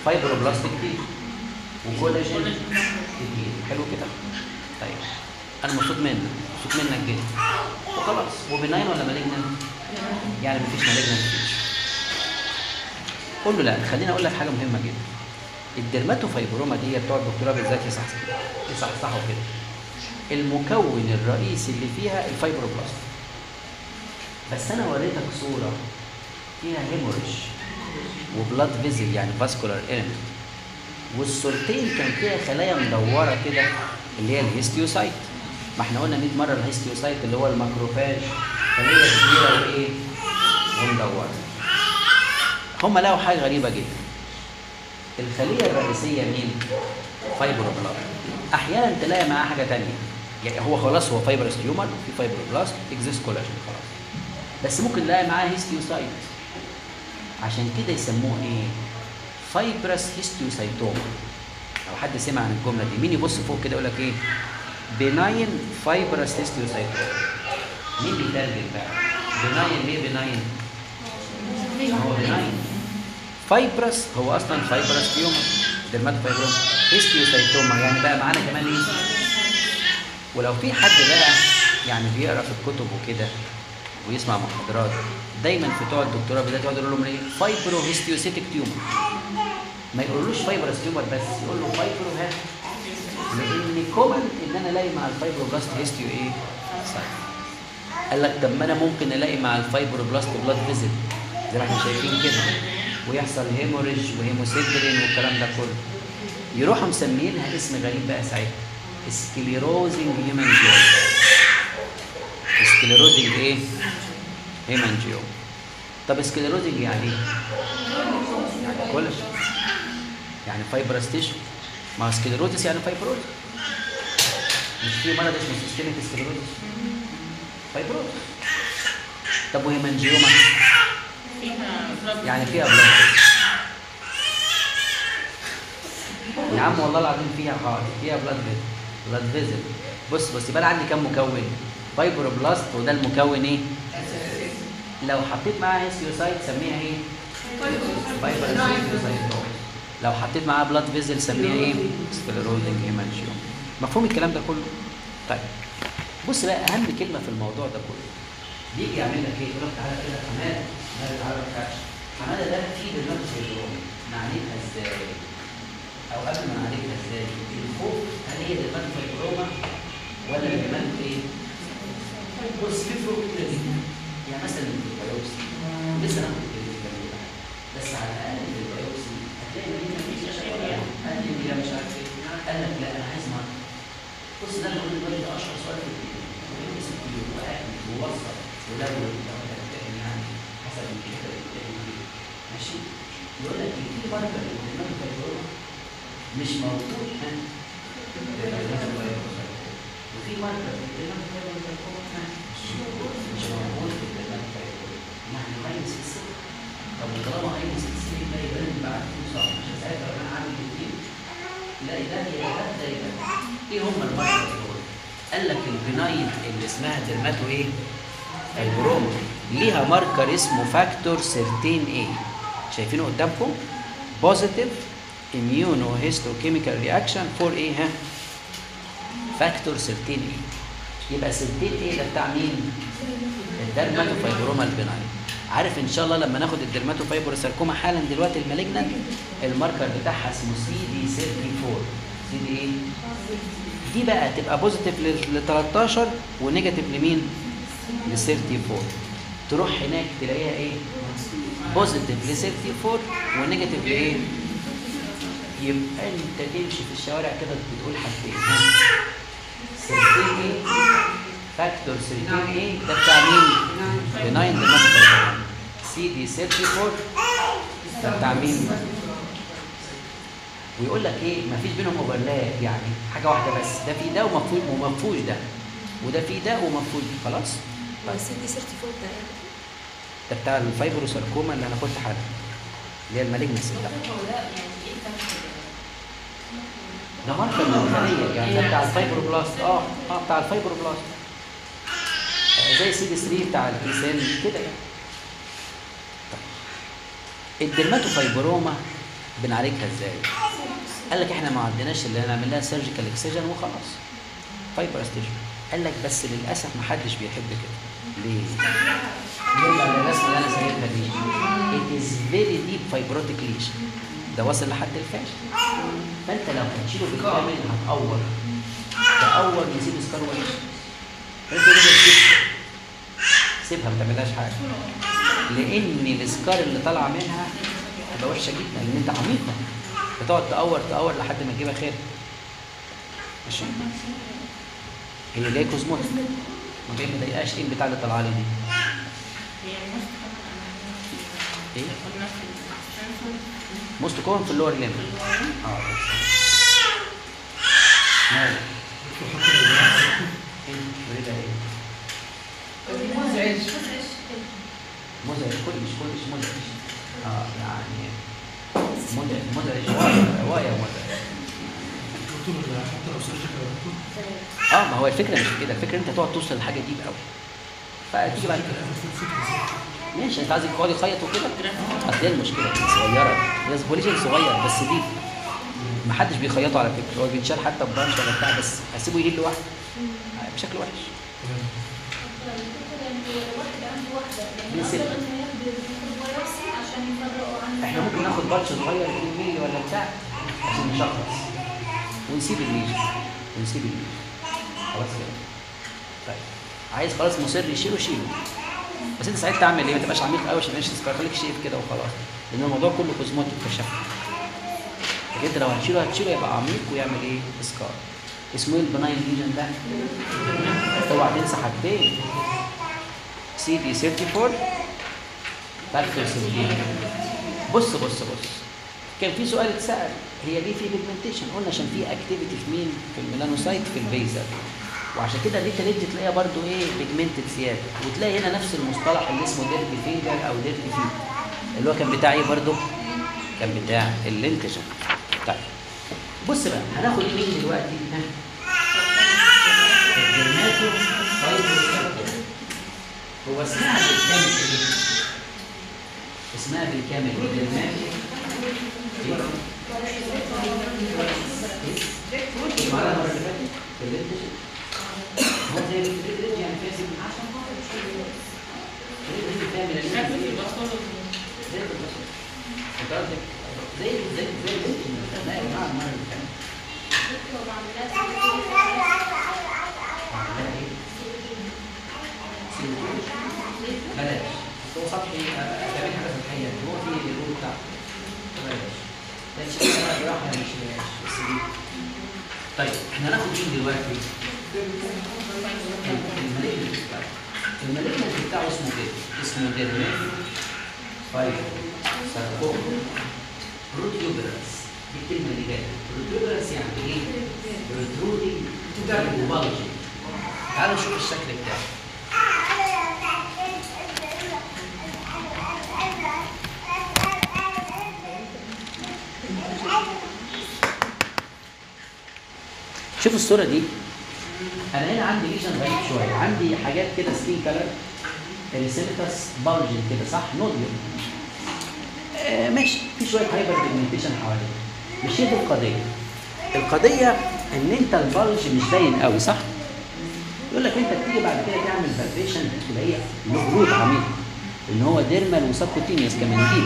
fibroblast كتير وكولاجين كتير حلو كده طيب أنا مبسوط منك مبسوط منك جدا وخلاص و benign ولا malignant يعني مفيش malignant فيش قول له لا خليني أقول لك حاجة مهمه جدا ال dermatofibroma دي بتوع الدكتوراه بالذات يصحصحوا كده. المكون الرئيسي اللي فيها ال fibroblast. بس أنا وريتك صورة فيها hemorrhage و blood vessel يعني vascular element والصورتين كان فيها خلايا مدورة كده اللي هي ال histiocyte. ما إحنا قلنا 100 مرة ال histiocyte اللي هو ال macrophage خليه كبيرة وإيه؟ ومدورة. هم لقوا حاجة غريبة جدا. الخلية الرئيسية مين؟ fibroblast أحيانا تلاقي معاه حاجة تانية. يعني هو خلاص هو fibrous tumor في fibroblast excess collagen خلاص. بس ممكن نلاقي معاه histiocyte عشان كده يسموه إيه؟ fibrous histiocytoma لو حد سمع عن الجملة دي. مين يبص فوق كده يقول لك إيه؟ benign fibrous histiocytoma مين بيترجم بقى؟ benign ليه benign هو benign fibrous هو أصلا fibrous tumor dermatofibroma histiocytoma يعني بقى معانا كمان إيه؟ ولو في حد بقى يعني بيقرأ في الكتب وكده ويسمع محاضرات دايما في بتوع الدكتوراه بدات يقعدوا يقولوا لهم إيه؟ fibrohistiocytic tumor ما يقولوش fibrous tumor بس يقول له fibro ها لأن common إن أنا ألاقي مع ال fibroblast histio إيه؟ قال لك طب ما أنا ممكن ألاقي مع ال fibroblast blood vessel زي ما إحنا شايفين كده. ويحصل hemorrhage و hemosiderin والكلام ده كله. يروحوا مسميينها اسم غريب بقى ساعتها. sclerosing hemangioma. sclerosing إيه؟ hemangioma. طب sclerosing يعني إيه؟ يعني كولاج يعني fibrous tissue ما sclerosis يعني fibrosis مش في مرض اسمه systemic sclerosis fibrosis طب و hemangioma؟ يعني فيها blood يا عم والله العظيم فيها خالص فيها blood vessel blood vessel بص بص يبقى أنا عندي كام مكون؟ fibroblast وده المكون إيه؟ لو حطيت معاها histiocyte سميها إيه؟ fibroblast. لو حطيت معاها blood vessel سميها إيه؟ sclerosing hemangioma مفهوم الكلام ده كله؟ طيب بص بقى أهم كلمة في الموضوع ده كله. بيجي يعمل لك إيه؟ يقول لك تعالى كده حماده تعالى ما تخافش حماده ده فيه dermatofibroma نعالجها إزاي؟ أو قبل ما نعالجها إزاي الخوف هل هي dermatofibroma ولا dermato إيه؟ بص في فروق كتير يعني مثلا ال biopsy. لسه أنا كنت بس على الأقل في البيوبسي هتلاقي إن مفيش اشعه قال لي مش عارف إيه. قال لك لا أنا عايز مرض بص ده اللي ده أشهر سؤال في الدنيا. واكل ووصل ولون يعني حسب الكتاب اللي ماشي يقول لك في مركز الدماغ الفيبروما مش موجود ها وفي مركز الدماغ الفيبروما مش موجود في الدماغ الفيبروما يعني في السن طب طالما السن ده يبقى انت بعد صعب مش ساعتها أنا عامل كتير لا ده يبقى ده يبقى إيه هم المركز دول؟ قال لك البناين اللي اسمها درماتو إيه؟ البروما ليها ماركر اسمه فاكتور 13 اي شايفينه قدامكم؟ بوزيتيف اميونو هيستوكيميكال رياكشن فور إيه ها؟ factor 13 A يبقى 13 A ده بتاع مين؟ ال dermatofibroma ال benign عارف إن شاء الله لما ناخد ال dermatofibrosarcoma حالا دلوقتي ال malignant ال marker بتاعها اسمه سي دي 34 سي دي إيه؟ دي بقى تبقى positive ل 13 و negative لمين؟ ل 34 تروح هناك تلاقيها إيه؟ positive ل 34 و negative لإيه؟ يبقى أنت تمشي في الشوارع كده بتقول حاجتين؟ 34 إيه؟ factor 13 إيه ده بتاع مين؟ benign dermatofibroma CD 34 ده بتاع مين؟ ويقول لك إيه مفيش بينهم overlap يعني حاجة واحدة بس ده في ده ومفهوش ومفهوش ده وده في ده ومفهوش ده خلاص ال C D 34 ده إيه؟ ده بتاع ال fibrosarcoma اللي هناخدها حالا اللي هي ال malignancy ده يعني الفرق؟ ده marker من الخليه يعني ده بتاع ال fibroblast آه آه بتاع ال fibroblast آه، زي سي دي 3 بتاع ال T cell كده يعني طيب. ال dermatofibroma بنعالجها إزاي؟ قال لك إحنا ما عندناش اللي هنعمل لها surgical excision وخلاص fibrous tissue قال لك بس للأسف ما حدش بيحب كده ليه؟ نرجع للرسمه اللي أنا سايبها دي it is very deep fibrotic lesion ده واصل لحد الفاشل فانت لو هتشيله بالكامل هتقور تقور يسيب سكار وحش فانت سيبها ما تعملهاش حاجة لأن السكار اللي طالعه منها تبقى وحشة جدا لأن أنت عميقه بتقعد تقور تقور لحد ما تجيبها خير. ماشي؟ هي جاية cosmetic ما جاي مضايقاش إيه البتاع اللي طالعة لي دي؟ إيه most common في ال lower limb آه إيه إيه مزعج كلش كلش مزعج آه يعني مزعج مزعج وايا مزعج آه ما هو الفكرة مش كده الفكرة انت تقعد توصل لحاجه دي قوي فتيجي بعد كده ماشي أنت عايز يقعد يخيط وكده؟ هي المشكلة صغيرة. هي سبوليشن صغير بس دي ما حدش بيخيطه على فكرة. هو بيتشال حتى ببرش ولا بتاع بس هسيبه يهيل لوحده. بشكل وحش. إحنا ممكن ناخد punch صغير 2 مللي ولا بتاع؟ عشان نشخص. ونسيب ال lesion ونسيب ال lesion خلاص كده. طيب. عايز خلاص مصر يشيله شيله. بس انت ساعتها تعمل إيه؟ ما تبقاش عميق قوي عشان ت scar خليك shave كده وخلاص. لأن الموضوع كله cosmetic كشف لكن انت لو هتشيله هتشيله يبقى عميق ويعمل إيه؟ scar اسمه إيه ال benign lesion ده؟ اوعى تنسى حاجتين. سي دي 34 factor 16 بص بص بص. كان في سؤال اتسأل. هي ليه في pigmentation قلنا عشان في activity في مين؟ في ال melanocyte في ال basal وعشان كده ال rete ridge تلاقيها برضو إيه pigmented زيادة. وتلاقي هنا نفس المصطلح اللي اسمه dirty finger أو dirty feet اللي هو كان بتاع إيه برضو؟ كان بتاع ال lentigines طيب بص بقى هناخد مين دلوقتي؟ هو اسمها بالكامل إيه؟ اسمها بالكامل إيه؟ درماتو إيه معانا المره اللي فاتت في اللينكشن هو زي الريد يعني فيها سيجن عشان خاطر الريد بتعمل زي البصل انت قصدك زي زي زي لا يا جماعة المره اللي فاتت إيه؟ بلاش هو سطحي تعمل سطحيه هو في الرول بتاعه بلاش ده شيء أنا بصراحه مش طيب إحنا هناخد مين دلوقتي؟ المالجنس بتاعه اسمه كده اسمه ديرماتو فايبر ساركوما بروتيوبرس دي الكلمة اللي جاية protuberans يعني إيه؟ protruding و bulging تعالوا نشوف الشكل بتاعه شوف الصورة دي أنا هنا عندي lesion غريب شوية. عندي حاجات كده skin color erythematous bulging كده صح؟ nodule آه ماشي. في شوية hyperpigmentation حواليه مش هي القضية. القضية إن أنت الـ bulge مش باين قوي صح؟ يقول لك أنت بتيجي بعد كده تعمل palpation تلاقيه جوه عميق. إن هو dermal و subcutaneous كمان دي.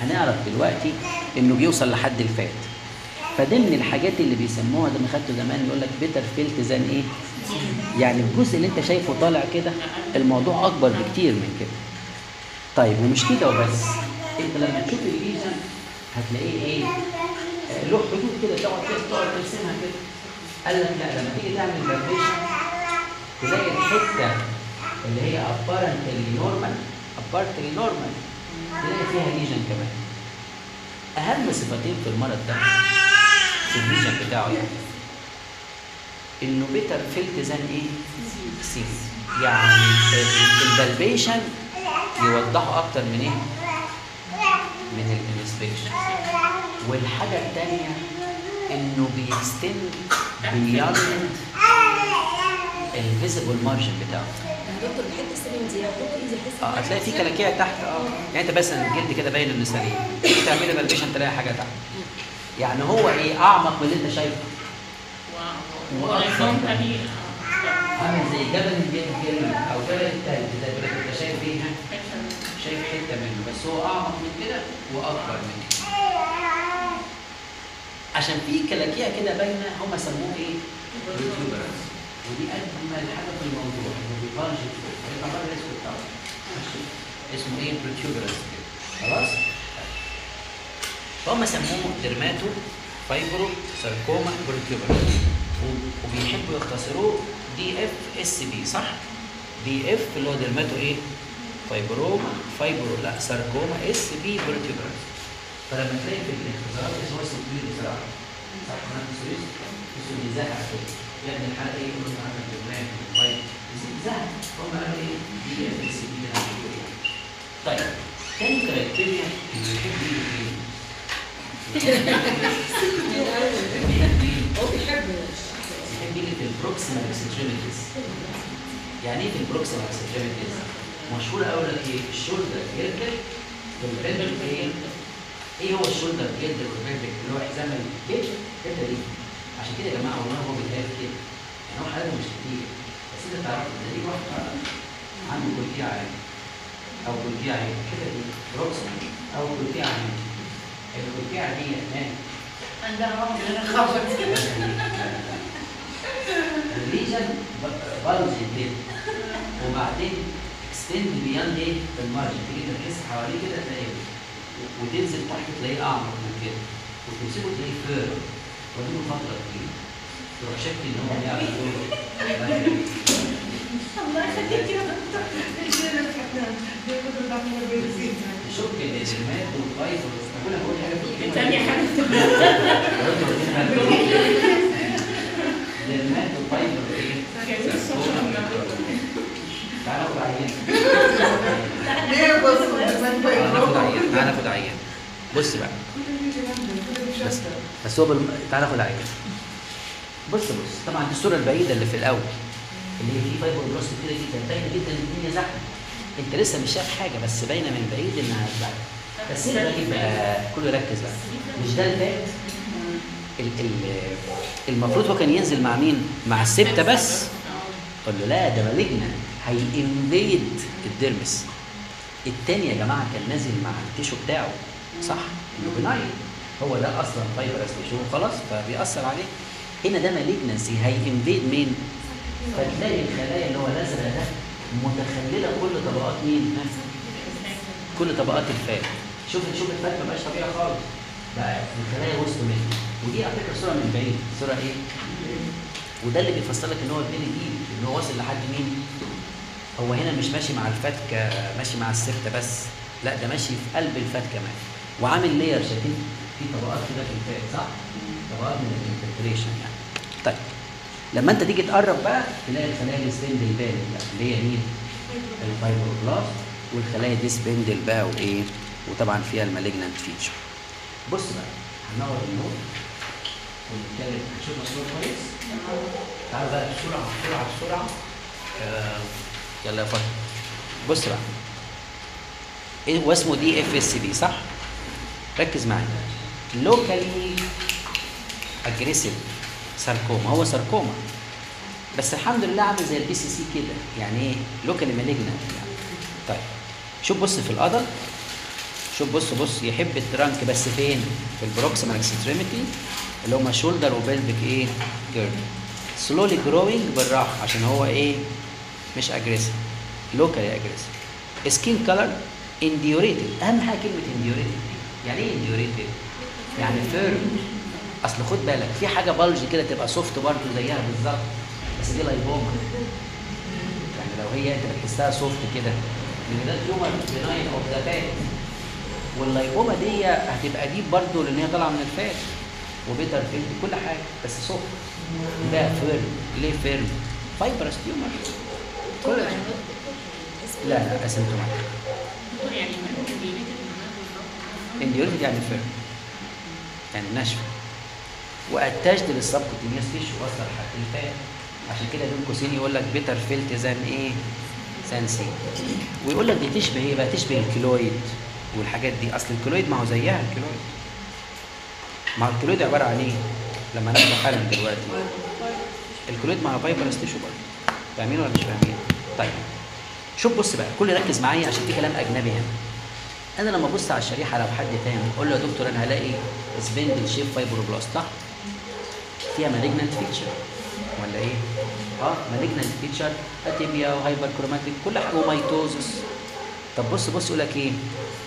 هنعرف دلوقتي إنه بيوصل لحد الـ fat. فضمن الحاجات اللي بيسموها ده ما خدته زمان يقول لك better felt than إيه؟ يعني الجزء اللي انت شايفه طالع كده الموضوع أكبر بكتير من كده. طيب ومش كده وبس انت لما تشوف الـ lesion هتلاقيه إيه؟ له حدود كده تقعد كده تقعد ترسمها كده. قال لك لا لما تيجي تعمل palpation تلاقي الحتة اللي هي apparently normal apparently normal تلاقي فيها lesion كمان أهم صفتين في المرض ده في الـ lesion بتاعه. يعني انه better felt than إيه؟ seen يعني الـ palpation يوضحوا أكتر من إيه؟ من الـ inspection والحاجة الثانية إنه بي extend beyond الـ visible margin بتاعه. دكتور الحته السليم دي آه هتلاقي في كلاكيع تحت آه. يعني أنت بس الجلد كده باين إنه سليم. تعملي palpation تلاقي حاجة تحت. يعني هو إيه أعمق من اللي أنت شايفه تاني عامل زي جبل الجلد أو جبل التلج زي ما أنت شايف إيه ها؟ شايف حتة منه بس هو أعمق من كده وأكبر من كده عشان في كلاكيع كده باينة هم سموه إيه؟ protuberance. ودي أجمل حاجة في الموضوع فوق هيبقى بره الاسود؟ اسمه إيه؟ كده خلاص؟ فهم سموه dermatofibrosarcoma protuberans وبيحبوا يختصروه DFSP صح؟ DF اللي هو dermato إيه؟ fibroma fibro لا sarcoma SP protuberans فلما تلاقي في الاختصارات اسمه اسمه كبير بصراحة صح سويس اسمه يزهق كده ابن الحلقة إيه يقول له عندك لبنان طيب يزهق هم قالوا إيه DFSP يعني. طيب تاني criteria اللي يحب يجي؟ بيحب الـ proximal يعني إيه الـ proximal extremities؟ مشهور قوي لك إيه؟ الـ shoulder girdle والـ pelvic إيه؟ إيه هو الـ shoulder girdle والـ pelvic اللي هو حزام الكتف الحته دي عشان كده يا جماعة والله هو بيتقال كده يعني هو حاجة مش كتير بس أنت تعرف إن دي واحد عنده كلكيع عين أو كلكيع عين الحته دي بروكسيمال أو كلكيع عين الكلكيع دي هناك عندها واحد من الخبر الليجن بلج كده وبعدين اكستند بياند إيه المارجن تيجي تركز حواليه كده تلاقيه وتنزل تحت تلاقيه اعمق من كده وتمسكه تلاقيه فير وديله فتره كبيره تروح شاك ان هو يعرف الله يخليك يا دكتور إيش أنا بقول حاجة دي. حاجة. إيه؟ تعالى خد ليه تعالى عينه بص بقى. بس. بس هو. تعالى خد عينه بص بص. طبعا دي الصورة البعيدة اللي في الأول. اللي هي في فايبر بلاست كده جدا باينه جدا ان الدنيا زحمة. أنت لسه مش شايف حاجة بس باينة من بعيد انها زحمه بس الغريب بقى كله يركز بقى. مش ده الفات ال... ال... المفروض هو كان ينزل مع مين؟ مع السبتة بس. قال له لا ده malignant هي invade الـ dermis. التاني يا جماعة كان نازل مع الـ tissue بتاعه. صح. انه benign هو ده أصلا fibrous tissue خلاص فبيأثر عليه. هنا ده malignancy هي invade مين؟ فتلاقي الخلايا اللي هو الأزرق ده متخللة كل طبقات مين؟ كل طبقات الـ fat. شوف شوف الـ fat ما بقاش طبيعي خالص. بقى الخلايا وسط منه. ودي على فكرة صورة من بعيد. صورة إيه؟ وده اللي بيفسر لك إن هو الـ ill دي إن هو واصل لحد مين؟ هو هنا مش ماشي مع الـ fat ك... ماشي مع الـ septa بس. لا ده ماشي في قلب الـ fat كمان. وعامل layers شايفين؟ في طبقات كده في الـ fat صح؟ طبقات من الـ infiltration يعني. طيب. لما انت تيجي تقرب بقى تلاقي الخلايا الـ spindle بالغ بقى اللي هي مين؟ الـ fibroblast والخلايا دي spindle بقى وإيه؟ وطبعا فيها الـ malignant feature بص بقى هنور النور ونتكلم هنشوف الصورة كويس تعالوا بقى بسرعة بسرعة بسرعة آه، يلا يا فاطمه بص بقى إيه هو اسمه DFSP صح؟ ركز معايا locally aggressive sarcoma. هو ساركوما. بس الحمد لله عامل زي الـ BCC كده. يعني إيه؟ locally malignant يعني طيب. شوف بص في القدر شوف بص بص يحب ال trunk بس فين؟ في ال proximal extremity اللي هما shoulder و pelvic إيه؟ girdle slowly growing بالراحة عشان هو إيه؟ مش aggressive locally aggressive skin color indurated أهم حاجة كلمة indurated يعني إيه indurated؟ يعني firm أصل خد بالك في حاجة plaque كده تبقى soft برضه زيها بالظبط بس دي lipoma لو هي أنت بتحسها soft كده. لأن ده tumor benign of the fat وال lipoma دي هتبقى دي برضه لأن هي طالعة من ال fat و better felt كل حاجة بس soft ده firm ليه firm fibrous tumor كل لا لا asymptomatic يعني يعني firm يعني ناشفه و attached لل subcutaneous tissue وصل لحد ال fat عشان كده بين قوسين يقول لك better felt than إيه؟ than seen ويقول لك دي تشبه إيه بقى؟ تشبه ال keloid والحاجات دي أصل ال keloid ما هو زيها ال keloid ما هو الكيلويد عبارة عن إيه؟ لما ناخده حالا دلوقتي ال keloid ما هو fibrous tissue برضه فاهمين ولا مش فاهمين؟ طيب شوف بص بقى كل ركز معايا عشان في كلام أجنبي هنا أنا لما أبص على الشريحة لو حد فاهم أقول له يا دكتور أنا هلاقي spindle shape fibroblast صح فيها malignant feature ولا إيه؟ آه malignant feature atypia و hyperchromatic كل حاجة و mitosis. طب بص بص يقول لك إيه؟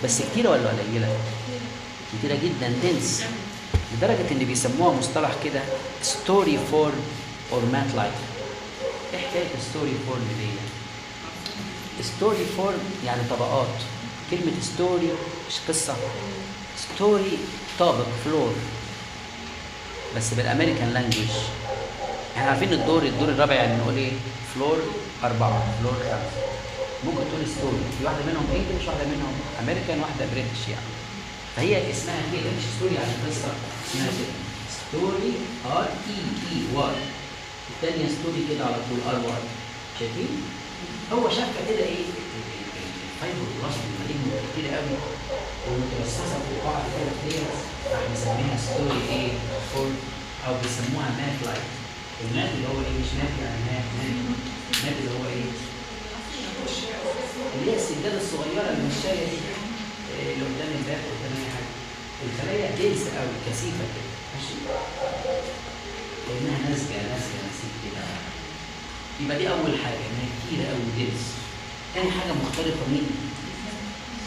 بس كتيرة ولا قليلة؟ كتيرة جدا dense لدرجة إن بيسموها مصطلح كده storiform or mat like إيه حكايه storiform دي. storiform يعني طبقات. كلمة story مش قصة. story طابق floor بس بال American language إحنا عارفين الدور الدور الرابع يعني نقول إيه؟ floor أربعة floor خمسة. ممكن تقول story في واحدة منهم English واحدة منهم أمريكان واحدة British يعني. فهي اسمها كده مش story يعني قصة اسمها كده story R E E Y. الثانية story كده على طول R Y. شايفين؟ هو شافها كده إيه؟ ال fibroblast ال malignant كتير قوي. ومترصصه في بعض كده ب layers راح مسميها story إيه form أو بيسموها mat like ال mat اللي هو إيه؟ مش مات يعني mat mat اللي هو إيه؟ اللي هي السجادة الصغيرة المشاية دي إيه؟ اللي قدام الباب قدام أي حاجة. الخلايا dense قوي كثيفة كده. ماشي؟ لأنها نازجه نازجه نسيج كده. يبقى دي أول حاجة إنها كتيره قوي دنس تاني حاجة مختلطه مين؟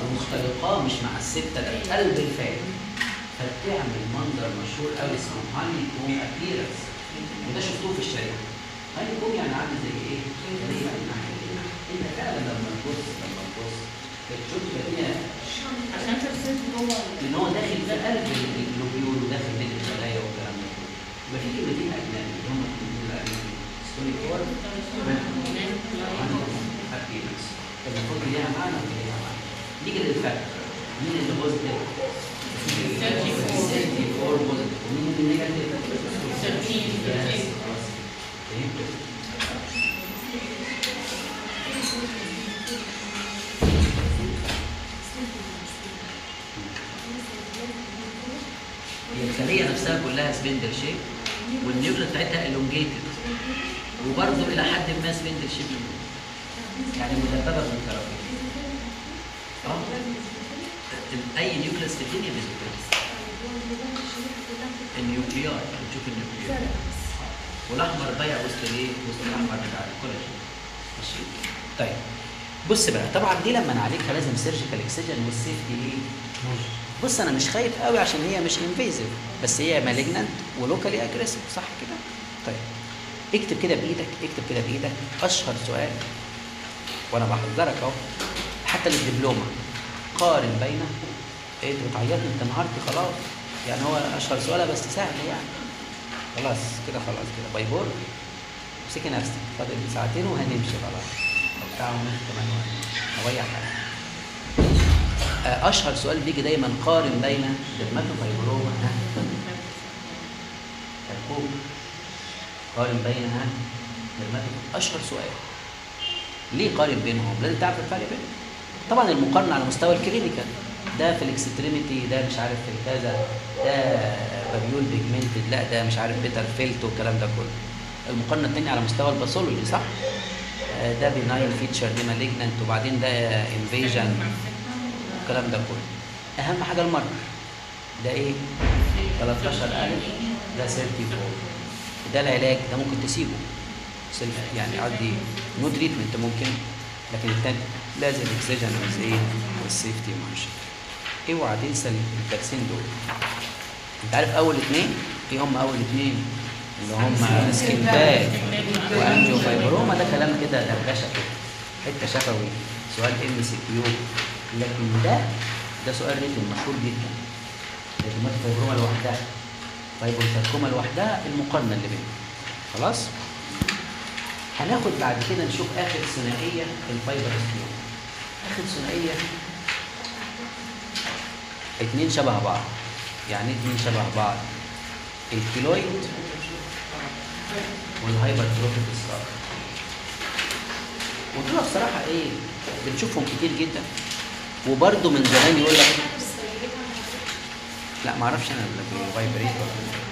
ومختلطاه مش مع الستة لا قلب الفات فبتعمل منظر مشهور قوي اسمه هاني كوم أبيرنس. وده شفتوه في الشارع. هاني كوم يعني عامل زي إيه؟ انت فعلا لما تبص لما تبص بتشوف كده عشان ترسل جوه. لأن هو داخل في قلب اللوبيول وداخل بين الخلايا والكلام ده كله. يبقى في كلمتين أجنبي؟ اللي هم الأجنبي. فور ابيرنس ليها معنى ولا ليها معنى نيجي للفرق مين اللي بوزيتيف؟ 34 بوزيتيف ومين اللي نيجاتيف؟ 13 Yes. فهمت؟ هي الخلية نفسها كلها spindle shape وال nucleus بتاعتها elongated وبرضه إلى حد ما spindle shape يعني مدببة من طرفين آه أي nucleus في الدنيا مش كده ال nuclear بتشوف ال nuclear. والأحمر ضيع وسط الإيه؟ وسط الأحمر بتاع الكولاجين. ماشي؟ طيب. بص بقى طبعا دي لما نعالجها لازم surgical excision وال safety إيه؟ بص أنا مش خايف قوي عشان هي مش invasive بس هي malignant و locally aggressive صح كده؟ طيب. اكتب كده بإيدك اكتب كده بإيدك. أشهر سؤال. وأنا بحذرك أهو. حتى للدبلومه قارن بين إيه أنت بتعيطني أنت انهارتي خلاص. يعني هو أشهر سؤال بس سهل يعني. خلاص كده خلاص كده. باي بول امسكي نفسك. فاضل ساعتين وهنمشي خلاص. أو ساعه ونص كمان حاجة. آه، أشهر سؤال بيجي دايما قارن بين dermatofibroma ها؟ كركوب قارن بينها أشهر سؤال. ليه قارن بينهم؟ لازم تعرف الفرق بينهم. طبعا المقارنة على مستوى ال clinical ده في ال extremity ده مش عارف في الكذا ده papule pigmented لا ده مش عارف better felt والكلام ده كله. المقارنة الثانية على مستوى ال pathology صح؟ آه، ده بيناين فيتشر دي مالجنانت وبعدين ده انفيجن الكلام ده كله. أهم حاجة الماركر. ده إيه؟ 13000 ده 34 ده العلاج ده ممكن تسيبه. يعني قصدي نو تريتمنت ممكن لكن التاني لازم اكسجن ويز إيه والسيفتي مارشال اوعى تنسى الفاكسين دول؟ أنت عارف أول اثنين إيه هم أول اثنين اللي هم skin tag و angiofibroma ده كلام كده دردشه كده. حتة شفوي. سؤال MCQ. لكن ده ده سؤال written مشهور جدا. لكن fibroma لوحدها. fibrosarcoma لوحدها المقارنة اللي بينهم. خلاص؟ هناخد بعد كده نشوف آخر ثنائية ال fibrous tumor آخر ثنائية. اتنين شبه بعض. يعني إيه اتنين شبه بعض؟ ال keloid وال hypertrophic scar ودول بصراحة إيه بنشوفهم كتير جدا. وبرده من زمان يقول لك لا ما أعرفش أنا الفايبريت شغل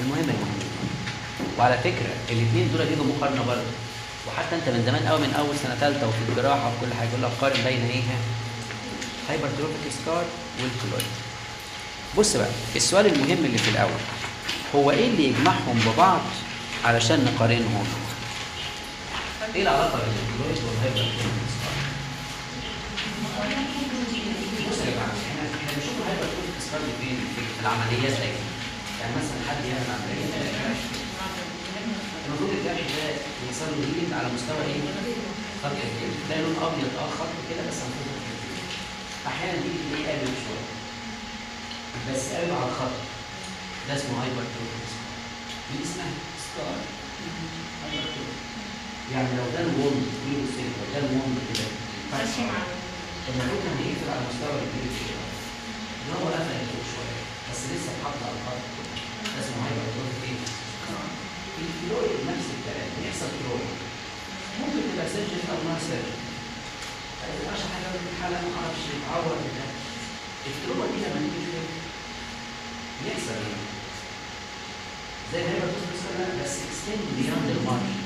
المهم المهم وعلى فكرة الاثنين دول بيجوا مقارنة برضه. وحتى أنت من زمان قوي من أول سنة ثالثه وفي الجراحة وفي كل حاجة يقول لك قارن بين إيه؟ hypertrophic scar وال keloid بص بقى السؤال المهم اللي في الأول هو إيه اللي يجمعهم ببعض علشان نقارنهم؟ إيه العلاقة بين ال keloid وال hypertrophic scar بص يا جماعة إحنا بنشوف ال hypertrophic scar دي فين؟ في العمليات دايما يعني مثلا حد يعمل عمليه المفروض الجرح ده يحصل له على مستوى إيه؟ خط الجلد تلاقي لون أبيض آه خط كده بس المفروض. أحيانا تيجي تلاقيه قابب شوية. بس قابب على الخط. ده اسمه hyper دي اسمها scar يعني لو ده ال wound السيل لو ده ال wound كده. ماشي معاك المفروض كان يقفل على مستوى الجلد كده ان هو قفل شوية. بس لسه محافظ على الخط. ده اسمه هايبر إيه؟ الكلويد نفس الكلام بيحصل كلويد ممكن تبقى سيرجن أو ما سيرجن ما تبقاش حاجة في الحاله ما أعرفش يتعور كده الكلوبه دي لما نيجي نشوف بيحصل إيه؟ زي ما هي بتوصل بس اكستند بياند المارجن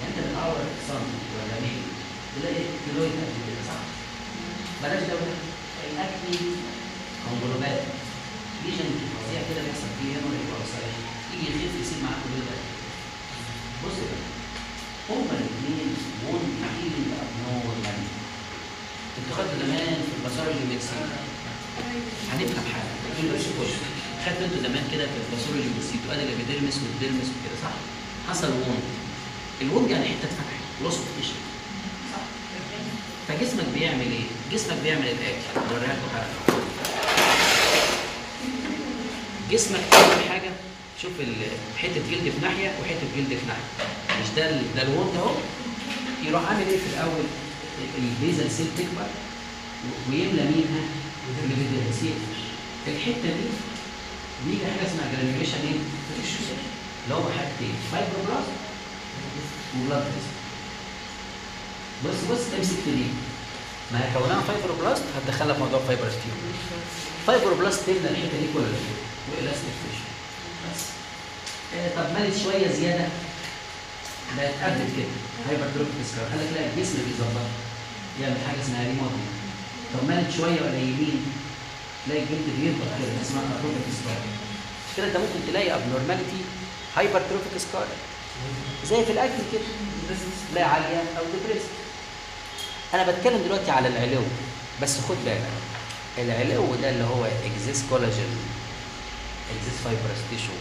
يعني أنت بتعور سم ولا ملي تلاقي keloid قد كده صح؟ بلاش ده بقى. ال acne lesion فظيع كده بيحصل فيه هنا ولا يبقى صحيح يجي يخف يسيب معاك قد كده. بص بقى هما الاثنين wound healing abnormal أنتوا خدتوا زمان في ال pathology medicine هنفهم حاجة خدتوا أنتوا زمان كده في ال pathology medicine ادي ال epidermis وال dermis وكده صح؟ حصل وون الوون يعني حتة اتفتحت loss of؟ فجسمك بيعمل إيه؟ جسمك بيعمل الاتي هوريها لكم حاجة جسمك اول حاجة؟ شوف حتة جلد في ناحية وحتة جلد في ناحية. مش ده ده ال wound اهو. يروح عامل إيه في الأول؟ ال basal cell تكبر ويملى مينها ال epidermis يقفل. الحتة دي بيجي حاجة اسمها granulation إيه؟ اللي هو حاجتين fibroblast و blood بص بص امسك في دي. ما هي كونها fibroblast هتدخلها في موضوع fibrous tissue fibroblast تملى الحتة دي كلها. و elastic tissue بس. آه طب ملت شوية زيادة؟ بقت قد كده. hypertrophic scar قال لك لا الجسم بيظبط يعمل حاجة اسمها remodel طب ملت شوية قليلين تلاقي الجلد بيهبط كده. اسمها atrophic scar كده انت ممكن تلاقي abnormality hypertrophic scar زي في الأكل كده. لا عالية أو depressed أنا بتكلم دلوقتي على العلو. بس خد بالك العلو ده اللي هو excess collagen excess fibrous tissue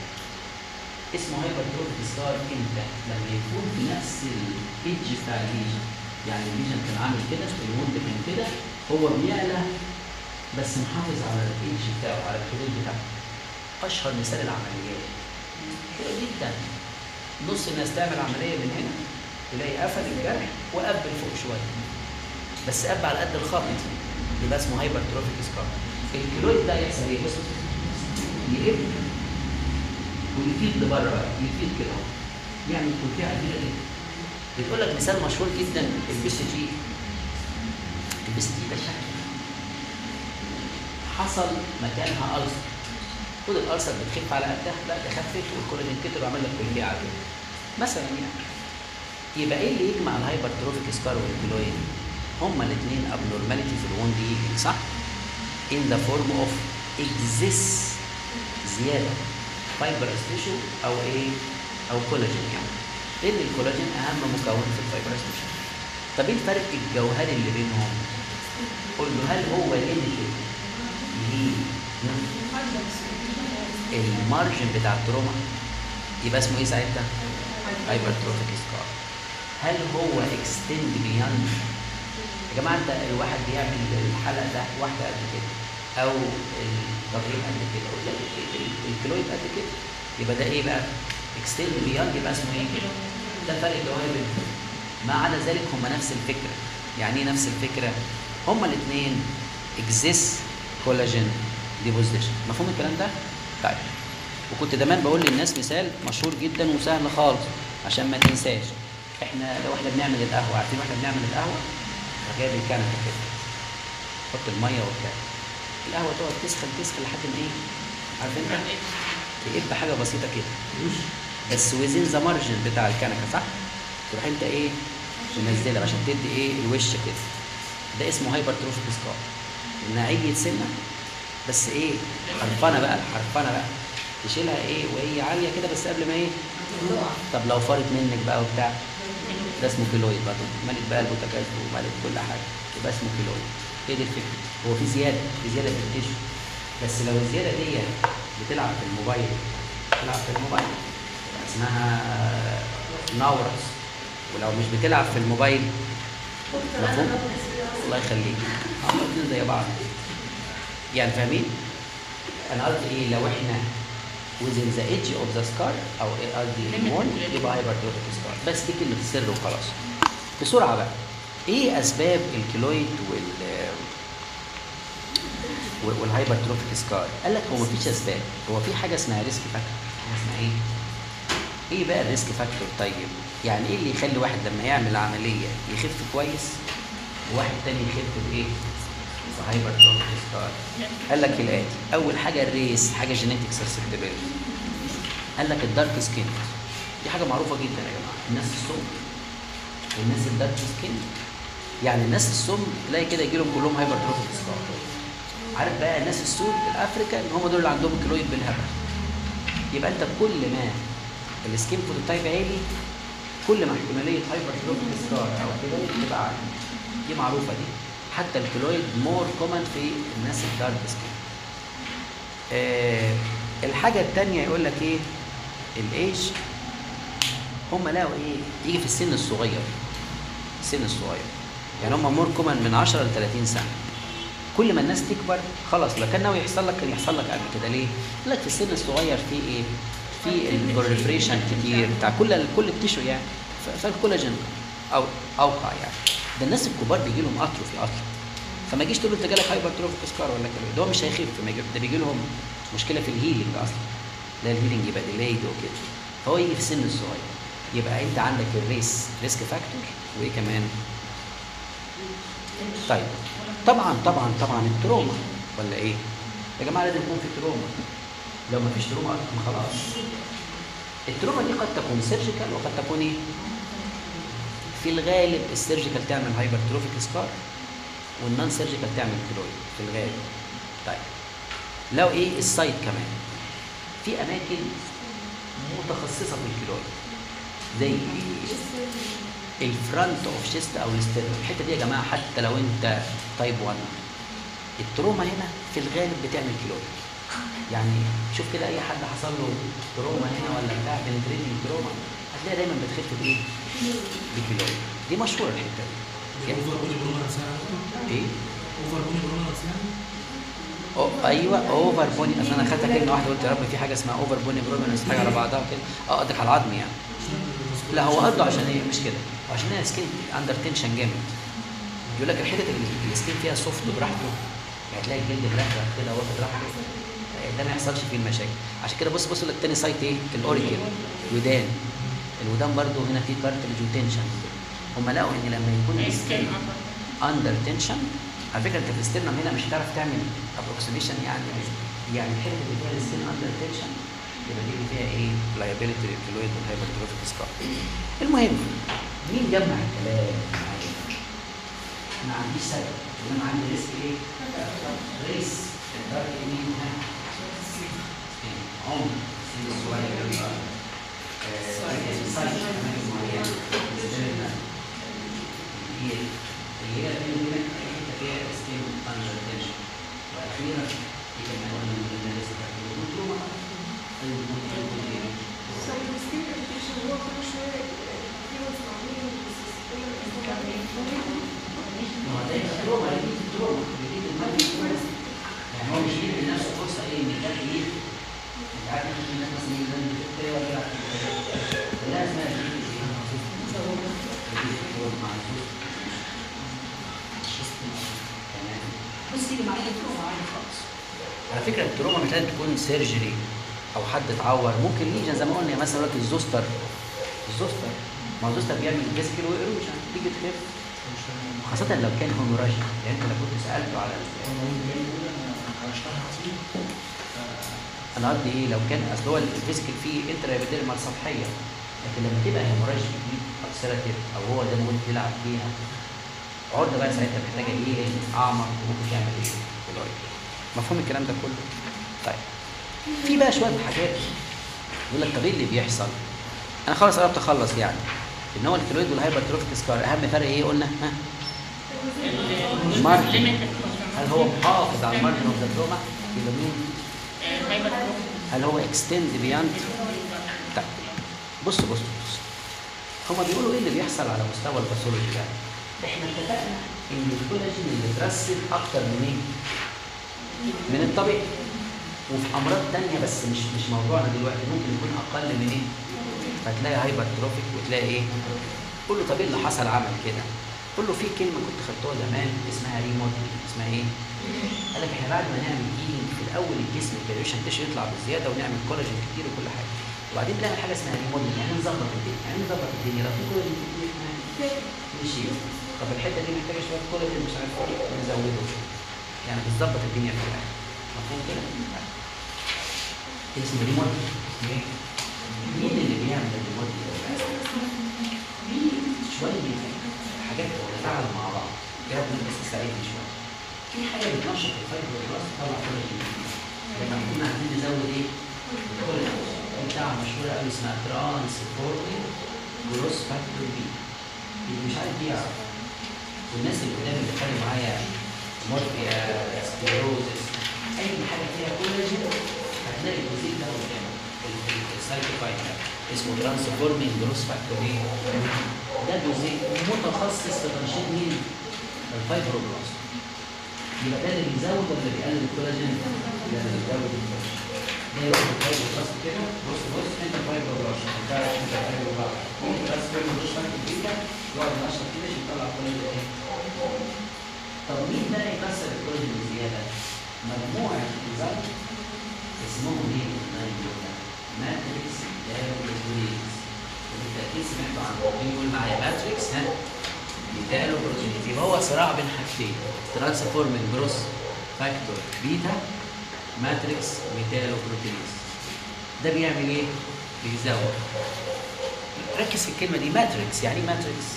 اسمه hypertrophic scar إمتى؟ لما يكون في نفس ال edge بتاع ال lesion يعني ال lesion كان عامل كده ال wound كان كده هو بيعلى بس محافظ على ال edge بتاعه على الحدود بتاعته أشهر مثال العمليات. كده جدا. نص الناس تعمل عملية من هنا تلاقي قفل الجرح وقب لفوق شوية. بس قب على قد الخط يبقى اسمه hypertrophic scar ال keloid ده يحصل إيه؟ يقب ويفيض لبره بقى يفيض كده أهو. يعني يكون فيها كده كده بتقول لك مثال مشهور جدا ال BCG. ال BCG ده حصل مكانها ulcer خد ال ulcer بتخف على قدها لا ده خفت والكولاجين كتر وعمل لك keloid على مثلا يعني يبقى إيه اللي يجمع ال hypertrophic scar وال keloid هما الاثنين abnormality في ال wound healing صح؟ in the form of excess زيادة fibrous tissue أو إيه؟ أو كولاجين يعني لأن الكولاجين أهم مكون في ال fibrous tissue طب إيه الفرق الجوهري اللي بينهم؟ قول له هل هو limited ليه؟ ال margin بتاع ال trauma يبقى اسمه إيه ساعتها؟ hypertrophic scar هل هو extend beyond يا جماعة أنت الواحد بيعمل الحلق ده واحدة قد كده أو الضغير قد كده ال keloid قد كده يبقى ده إيه بقى؟ extend beyond يبقى اسمه إيه؟ ده الفرق اللي هو ما عدا ذلك هم نفس الفكرة. يعني إيه نفس الفكرة؟ هما الاثنين excess collagen deposition مفهوم الكلام ده؟ طيب. وكنت زمان بقول للناس مثال مشهور جدا وسهل خالص عشان ما تنساش. إحنا لو إحنا بنعمل القهوة عارفين وإحنا بنعمل القهوة؟ جايب الكنكة كده. حط المية وبتاع. القهوة تقعد تسخن تسخن لحد ما إيه؟ عارف أنت؟ تقب حاجة بسيطة كده. بس within the margin بتاع الكنكة صح؟ تروح أنت إيه؟ منزلها عشان تدي إيه؟ الوش كده. ده اسمه hypertrophic scar نعية سنه بس إيه؟ حرفانه بقى حرفانه بقى. تشيلها إيه؟ وهي عالية كده بس قبل ما إيه؟ طب لو فارت منك بقى وبتاع. ده اسمه keloid برضه. ملك بقى البوتاجاز وملك كل حاجة. يبقى اسمه keloid. هي دي الفكرة هو في زيادة في زيادة في ال tissue. بس لو الزيادة دي بتلعب في الموبايل بتلعب في الموبايل. اسمها نورس. ولو مش بتلعب في الموبايل مفهوم؟ الله يخليك. هم الاثنين زي بعض. يعني فاهمين؟ أنا قصدي إيه؟ لو إحنا within the edge of the scar أو قصدي المون يبقى hypertrophic scar. بس دي كلمة السر وخلاص. بسرعة بقى. إيه أسباب ال keloid وال وال- وال hypertrophic scar قال لك هو مفيش أسباب. هو في حاجة اسمها risk factor حاجة اسمها إيه؟ إيه بقى ال risk factor طيب؟ يعني إيه اللي يخلي واحد لما يعمل عملية يخف كويس وواحد تاني يخف بإيه؟ hypertrophic scar قال لك الاتي أول حاجة ال race حاجة genetic susceptibility قال لك ال dark skin دي حاجة معروفة جدا يا جماعة. الناس السمر والناس ال dark skin يعني الناس السمر تلاقي كده يجي لهم كلهم hypertrophic scar عارف بقى الناس السود ال African هم دول اللي عندهم keloid بالهبل. يبقى أنت كل ما ال skin phototype عالي كل ما احتمالية hypertrophic scar أو keloid تبقى عالية. دي معروفة دي. حتى ال keloid more common في الناس ال dark skin آه الحاجة الثانية يقول لك إيه؟ الايج هم لقوا إيه؟ يجي في السن الصغير. السن الصغير. يعني هم more common من 10 ل 30 سنة. كل ما الناس تكبر خلاص لو كان ناوي يحصل لك كان يحصل لك قبل كده. ليه؟ يقول لك في السن الصغير في إيه؟ في ال proliferation كتير بتاع كل كل ال tissue يعني فالكولاجين أو أوقع يعني. ده الناس الكبار بيجي لهم atrophy أصلا فما تجيش تقول له أنت جالك hypertrophic scar ولا كده. ده هو مش هيخف ده بيجي لهم مشكلة في ال healing أصلا. لا ال healing يبقى delayed وكده. فهو يجي في السن الصغير. يبقى أنت عندك ال race risk factor وإيه كمان؟ طيب. طبعا طبعا طبعا ال trauma ولا إيه؟ يا جماعة لازم يكون في trauma. لو ما فيش trauma ما خلاص. ال trauma دي قد تكون surgical وقد تكون إيه؟ في الغالب ال surgical تعمل hypertrophic scar وال non surgical تعمل keloid في الغالب. طيب. لو إيه؟ ال site كمان. في أماكن متخصصة في ال keloid زي ال front of chest أو ال sternum الحتة دي يا جماعة حتى لو أنت type 1 ال trauma هنا في الغالب بتعمل keloid يعني شوف كده أي حد حصل له trauma هنا ولا بتاع penetrating trauma هتلاقي دايما بتخف بايه؟ ب keloid دي مشهورة الحتة دي. over bony prominence إيه؟ over bony prominence يعني؟ أو أيوه over bony. أصل أنا خدت كلمة واحدة قلت يا رب في حاجة اسمها over bony prominence حاجة على بعضها كده آه قصدك على العظم يعني. لا هو قصده عشان إيه؟ مش كده. عشان هي skin under tension جامد. يقول لك الحتت اللي ال skin فيها soft براحته يعني تلاقي الجلد مرخرخ كده واخد راحته. ده ما يحصلش فيه المشاكل. عشان كده بص بص لك تاني site إيه؟ ال auricle ودان الودان. برضو هنا في cartilage و tension هم لقوا إن لما يكون ال skin under tension على فكرة أنت في ال sternum هنا مش هتعرف تعمل approximation يعني يعني الحتة اللي فيها ال skin under tension يبقى دي اللي فيها إيه لايبيليتي للكيلويد والهايبرتروفيك سكار المهم مين جمع الكلام؟ أنا ما عنديش سبب أنا عندي ريسك إيه؟ ريس الدرجه مين ها؟ عمر سن صغير معينه استخدام هي اللي هي بين بينك انت فيها ستيم اندر تنشن وأخيرا دي كمان قلنا على فكرة التروما مش سيرجري أو حد اتعور. ممكن ليجن زي ما قلنا مثلا لك الزوستر. الزوستر. ما هو الزوستر بيعمل فيسكل وايروجن تيجي تخف. خاصة لو كان هيموراجي يعني أنت لو كنت سألته على أنا قصدي إيه؟ لو كان أصل هو الفيسكل فيه انترا ابيديرمال سطحية. لكن لما تبقى هيموراجي جديد اكسلاتيف أو هو زي ما قلت يلعب فيها عقده بقى ساعتها محتاجه إيه؟ أعمق. وممكن تعمل إيه؟ مفهوم الكلام ده كله. طيب. في بقى شوية حاجات. يقول لك طب إيه اللي بيحصل؟ أنا خلاص قربت أخلص يعني. إن هو ال keloid وال hypertrophic scar أهم فرق إيه قلنا؟ ها؟ هل هو محافظ على ال margin of the trauma يبقى مين؟ هل هو extend beyond طيب بص بص بص هما بيقولوا إيه اللي بيحصل على مستوى ال pathology يعني إحنا اتفقنا إن الكولاجين اللي اترسب أكتر من إيه من الطبيعي. وفي أمراض تانية بس مش مش موضوعنا دلوقتي ممكن يكون أقل من إيه؟ فتلاقي hypertrophic وتلاقي إيه؟ قول له طب إيه اللي حصل؟ عمل كده. قول له في كلمة كنت خدتوها زمان اسمها remodel اسمها إيه؟ قال لك إحنا بعد ما نعمل healing في الأول الجسم ال granulation tissue يطلع بزيادة ونعمل كولاجين كتير وكل حاجة. وبعدين بنعمل حاجة اسمها remodel يعني نظبط الدنيا يعني نظبط الدنيا. لو في كولاجين كتير نشيل طب الحتة دي محتاجة شوية كولاجين مش عارف إيه نزوده. يعني بتظبط الدنيا في الآخر. مفهوم كده؟ اسمه إيه؟ مين اللي بيعمل ال remodel شوية حاجات بتتفاعل مع بعض كده بس تساعدني شوية في حاجة بتنشط ال fibroblast تطلع كولاجين لما كنا عايزين نزود إيه؟ كولاجين بتاع مشهوره قوي اسمها transforming growth factor beta اللي مش عارف يعرف والناس اللي قدام اللي معايا morphea sclerosis اي حاجة فيها هتلاقي الجزيء ده قدامك السايكوفايت ده اسمه transforming growth factor إيه؟ ده جزيء متخصص في تنشيط مين؟ ال fibroblast يبقى ده اللي بيزود ولا بيقلل الكولاجين؟ ده اللي بيزود الكولاجين ده يروح ال fibroblast كده بص بص انت fibroblast انت انت fibroblast ممكن بس مش فاكر بيتا يقعد ينشط كده عشان يطلع كولاجين إيه؟ طب مين بقى يكسر الكولاجين بزياده؟ مجموعه انزيم اسمهم إيه؟ matrix metalloproteinase وبالتاكيد سمعتوا عنه مين يقول معايا. matrix ها؟ proteinase يبقى هو صراع بين حاجتين. transforming growth factor beta matrix metalloproteinase ده بيعمل إيه؟ بيزود. ركز في الكلمة دي. matrix. يعني إيه matrix؟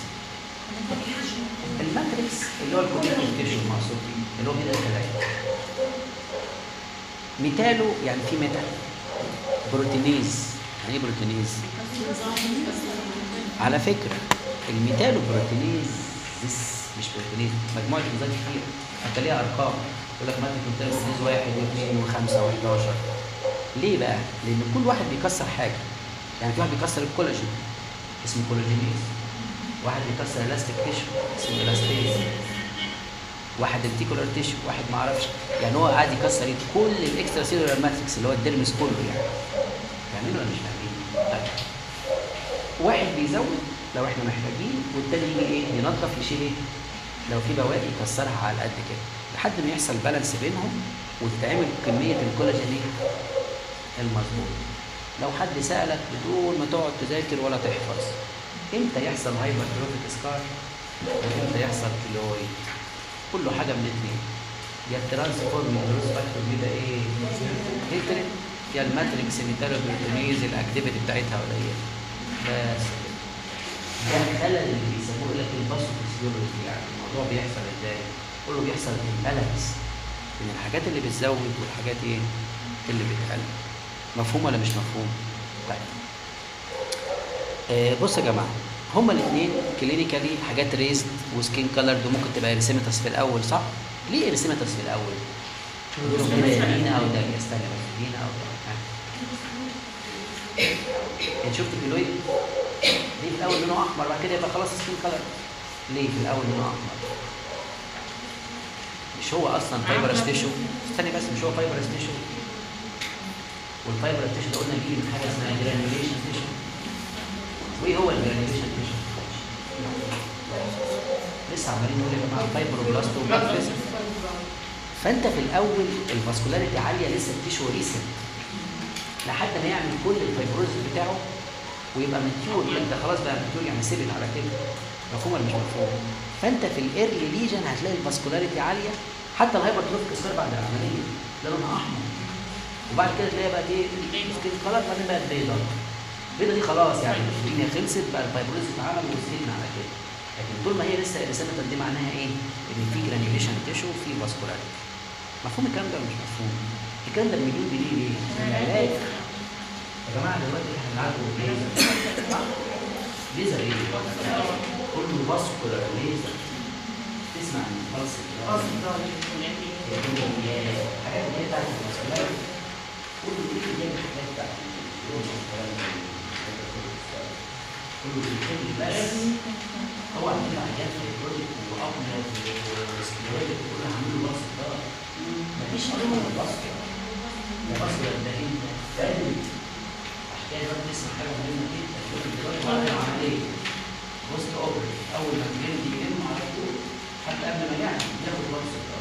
ال matrix. اللي هو ال connective المقصود بيه اللي هو كده الخلايا metallo يعني في metalloproteinase. يعني إيه proteinase؟ على فكرة ال metalloproteinase مش proteinase مجموعة إنزيم كتير. حتى ليها أرقام. يقول لك metalloproteinase واحد واثنين وخمسه و11 ليه بقى؟ لأن كل واحد بيكسر حاجة. يعني في واحد بيكسر الكولاجين اسمه collagenase. واحد بيكسر elastic tissue اسمه elastase واحد reticular tissue واحد ما أعرفش. يعني هو قاعد يكسر؟ كل ال extracellular matrix اللي هو ال dermis كله يعني. فاهمين ولا مش فاهمين؟ طيب. واحد بيزود لو إحنا محتاجين والتاني يجي إيه؟ ينظف يشيل إيه؟ لو في بواقي يكسرها على قد كده. لحد ما يحصل balance بينهم وتتعمل كمية الكولاجين إيه؟ المظبوط. لو حد سألك بدون ما تقعد تذاكر ولا تحفظ. إمتى يحصل hypertrophic scar وإمتى يحصل keloid كله حاجة من الاثنين يا ال transforming growth factor دي ده إيه يا ال matrix metalloproteinase ال activity بتاعتها قليلة. بس. ده الخلل اللي بيسموه لك ال pathophysiology يعني. الموضوع بيحصل إزاي؟ كله بيحصل imbalance من الحاجات اللي بتزود والحاجات إيه؟ اللي بتقل. مفهوم ولا مش مفهوم؟ طيب. آه بص يا جماعة. هما الاثنين clinically حاجات raised و skin colored وممكن تبقى erythematous في الأول صح؟ ليه erythematous في الأول؟ يمين أو ده استنى بس يمين أو ده. انت شفت ال keloid ليه في الأول لونه أحمر بعد كده يبقى خلاص skin color ليه في الأول لونه أحمر؟ مش هو أصلا fibrous tissue استني بس مش هو fibrous tissue وال fibrous tissue ده قلنا بيجي من حاجة اسمها granulation عمالين نقول يا جماعة fibroblast و blood vessel فأنت في الأول ال vascularity عالية لسه ال tissue recent لحد ما يعمل كل ال fibrosis بتاعه ويبقى mature ده خلاص بقى mature يعني ثبت على كده. مفهوم ولا مش مفهوم؟ فأنت في ال early lesion هتلاقي ال vascularity عالية حتى ال hypertrophic scar بعد العملية. ده لونها أحمر. وبعد كده تلاقيها بقت إيه؟ skin خلاص بعدين بقت بيضاء البيضة دي خلاص يعني الدنيا خلصت بقى ال fibrosis اتعمل وسهلنا على كده. لكن طول ما هي لسه recent دي معناها إيه؟ إن في granulation tissue في vascularity مفهوم الكلام ده ولا مش مفهوم؟ الكلام ده بمليون جنيه ليه؟ العلاج يا جماعة دلوقتي إحنا بنعالجه بليزر صح؟ ليزر إيه؟ كله vascular ليزر تسمع عن ال pulsed الحاجات اللي هي بتاعت ال vascular كله دي اللي هي الحاجات بتاعت كله بيتم بس هو عندنا عيان في البروجكت وابيض وسكليريك كلها عاملين بلس ده. مفيش عن البلس ده بلس ده انت فاهم حكايه بقى تسمع حاجة مهمة جدا. لك دلوقتي بعد العملية. بوست اوبري أول ما الجلد يلم على طول حتى قبل ما يعمل ياخد بلس ده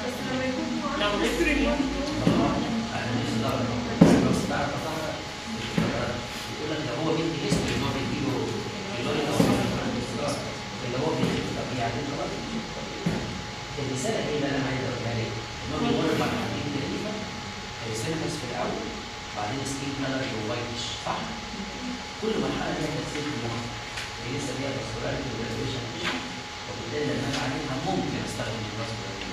بس لما يكون لو هيستوري أنا نفسي اعرف بس تعرف طبعا يقول لك ده هو بيدي هيستوري ان هو بيديله اللي هو يعني خلاص الرساله إيه اللي أنا عايز اقولها لك؟ ان هو بيمر مرحلتين تقريبا سينمس في الأول بعدين سكين كلر ووايتش صح؟ كل مرحله ليها تاثير في المخ هي لسه فيها فاسكولاريتي وجراديشن وبالتالي لما أنا عليها ممكن استخدم الفاسكولاريتي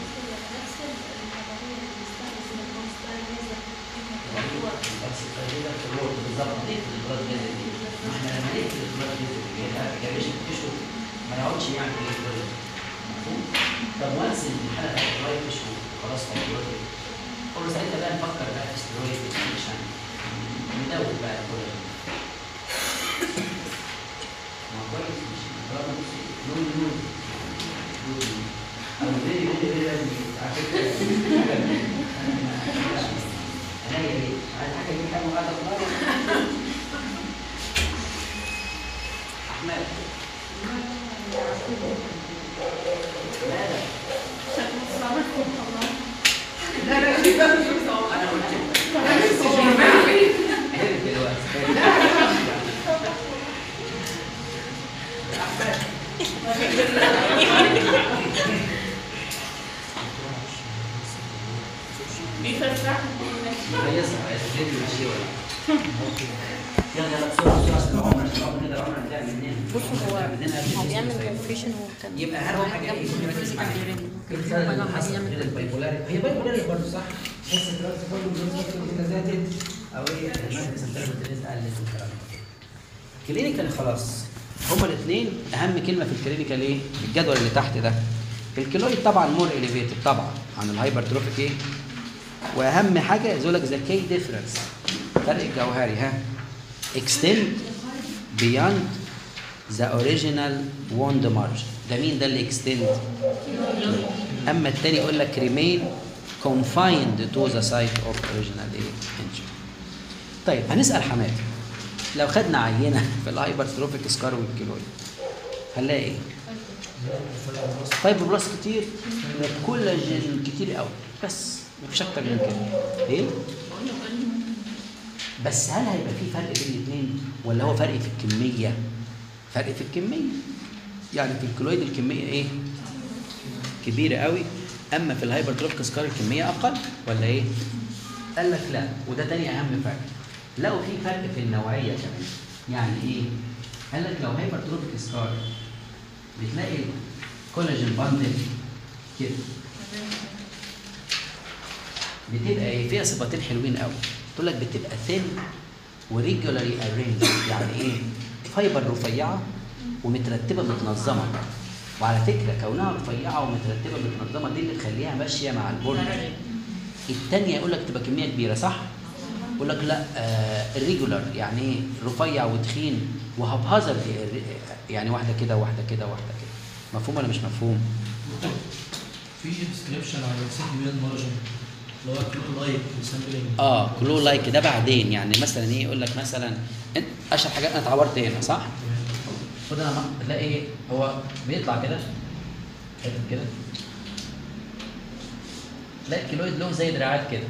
بس تقريبا في الوقت بالظبط نقفل البلاد فيزل دي ما إحنا لما نقفل البلاد فيزل اللي هي جراديشن تيشو ما يقعدش يعمل إيه البلاد مفهوم؟ طب وانس ان الحاله بتاعت الوايت تيشو خلاص موجوده قول له ساعتها بقى نفكر بقى في ستيرويد انفكشن ندوب بقى الكولاجين ما كويس مش طالما نون نون أو فيري فيري فيري على فكرة. أنا إيه عايز حاجة دي حاجة وقاعده خلاص أحمد. مالك لا لا دي بقى مش مصور أنا قلت لك يلا يلا بسرعة بسرعة عشان كده هتلاقي بص هو هو بيعمل يبقى أهم حاجة إيه؟ ال papillary. هي papillary برضه صح؟ بس برضه كده زادت. أو إيه؟ clinical خلاص. هما الاثنين أهم كلمة في ال clinical إيه؟ الجدول اللي تحت ده. ال keloid طبعا more elevated طبعا عن ال hypertrophic إيه؟ وأهم حاجة يقول لك the key difference فرق الجوهري ها؟ Extend beyond the original wound margin ده مين ده اللي extend. أما التاني يقول لك remain confined to the site of original injury طيب هنسأل حماد لو خدنا عينة <laughs> في ال hypertrophic scar وال keloid هنلاقي إيه؟ fibroblast كتير كولاجين كتير قوي. بس مفيش أكتر من كده. إيه؟ بس هل هيبقى في فرق بين الاثنين ولا هو فرق في الكمية؟ فرق في الكمية. يعني في ال keloid الكمية إيه؟ كبيرة قوي. أما في ال hypertrophic scar الكمية أقل ولا إيه؟ قال لك لا وده تاني أهم فرق. لقوا في فرق في النوعية كمان يعني إيه؟ قال لك لو hypertrophic scar بتلاقي collagen bundle كده بتبقى إيه؟ فيها صفتين حلوين قوي. تقول لك بتبقى thin و regularly arranged يعني إيه؟ fiber رفيعة ومترتبة متنظمة. وعلى فكرة كونها رفيعة ومترتبة متنظمة دي اللي تخليها ماشية مع ال border. الثانية يقول لك تبقى كمية كبيرة صح؟ يقول لك لا آه الريجولار يعني إيه؟ رفيع وتخين وهبهزر يعني واحدة كده واحدة كده واحدة كده. مفهوم ولا مش مفهوم؟ في ديسكريبشن على السيتي بيد مارجن اللي هو كلو لايك سامبلينج آه كلو لايك ده بعدين يعني مثلا إيه يقول لك مثلا انت أشهر حاجات أنا اتعورت هنا صح؟ خد أنا تلاقي إيه هو بيطلع كده كده. تلاقي ال keloid له زي دراعات كده.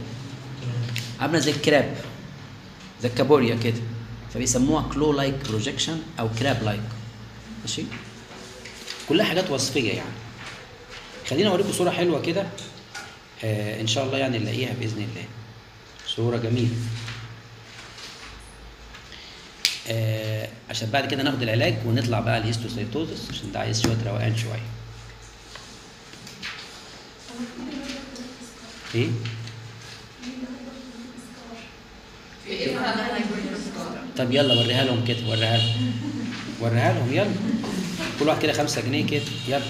عاملة زي ال crab زي الكابوريا كده. فبيسموها claw like projection أو crab like. ماشي؟ كلها حاجات وصفية يعني. خلينا أوريكم صورة حلوة كده. إن شاء الله يعني نلاقيها بإذن الله. صوره جميلة. آه عشان بعد كده ناخد العلاج ونطلع بقى ال histiocytosis عشان ده عايز شوية روقان شوية. إيه؟ طب يلا وريها لهم كده وريها لهم. وريها لهم يلا. كل واحد كده خمسة جنيه كده يلا.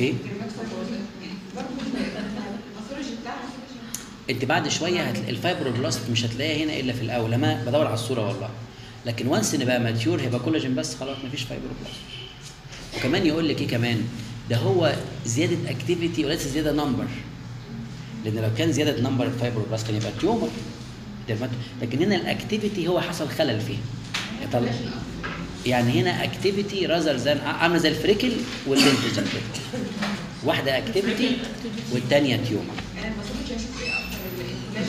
إيه؟ انت بعد شوية هتلاقي الفايبروبلاست مش هتلاقيها هنا إلا في الأول. أنا بدور على الصورة والله. لكن once إن بقى mature هيبقى كولاجين بس خلاص مفيش fibroblast. وكمان يقول لك إيه كمان؟ ده هو زيادة activity وليس زيادة number لأن لو كان زيادة number ال fibroblast كان يبقى tumor لكن هنا ال activity هو حصل خلل فيه. يعني هنا activity rather than عامله زي ال freckle وال lentigine واحدة activity والثانيه tumor.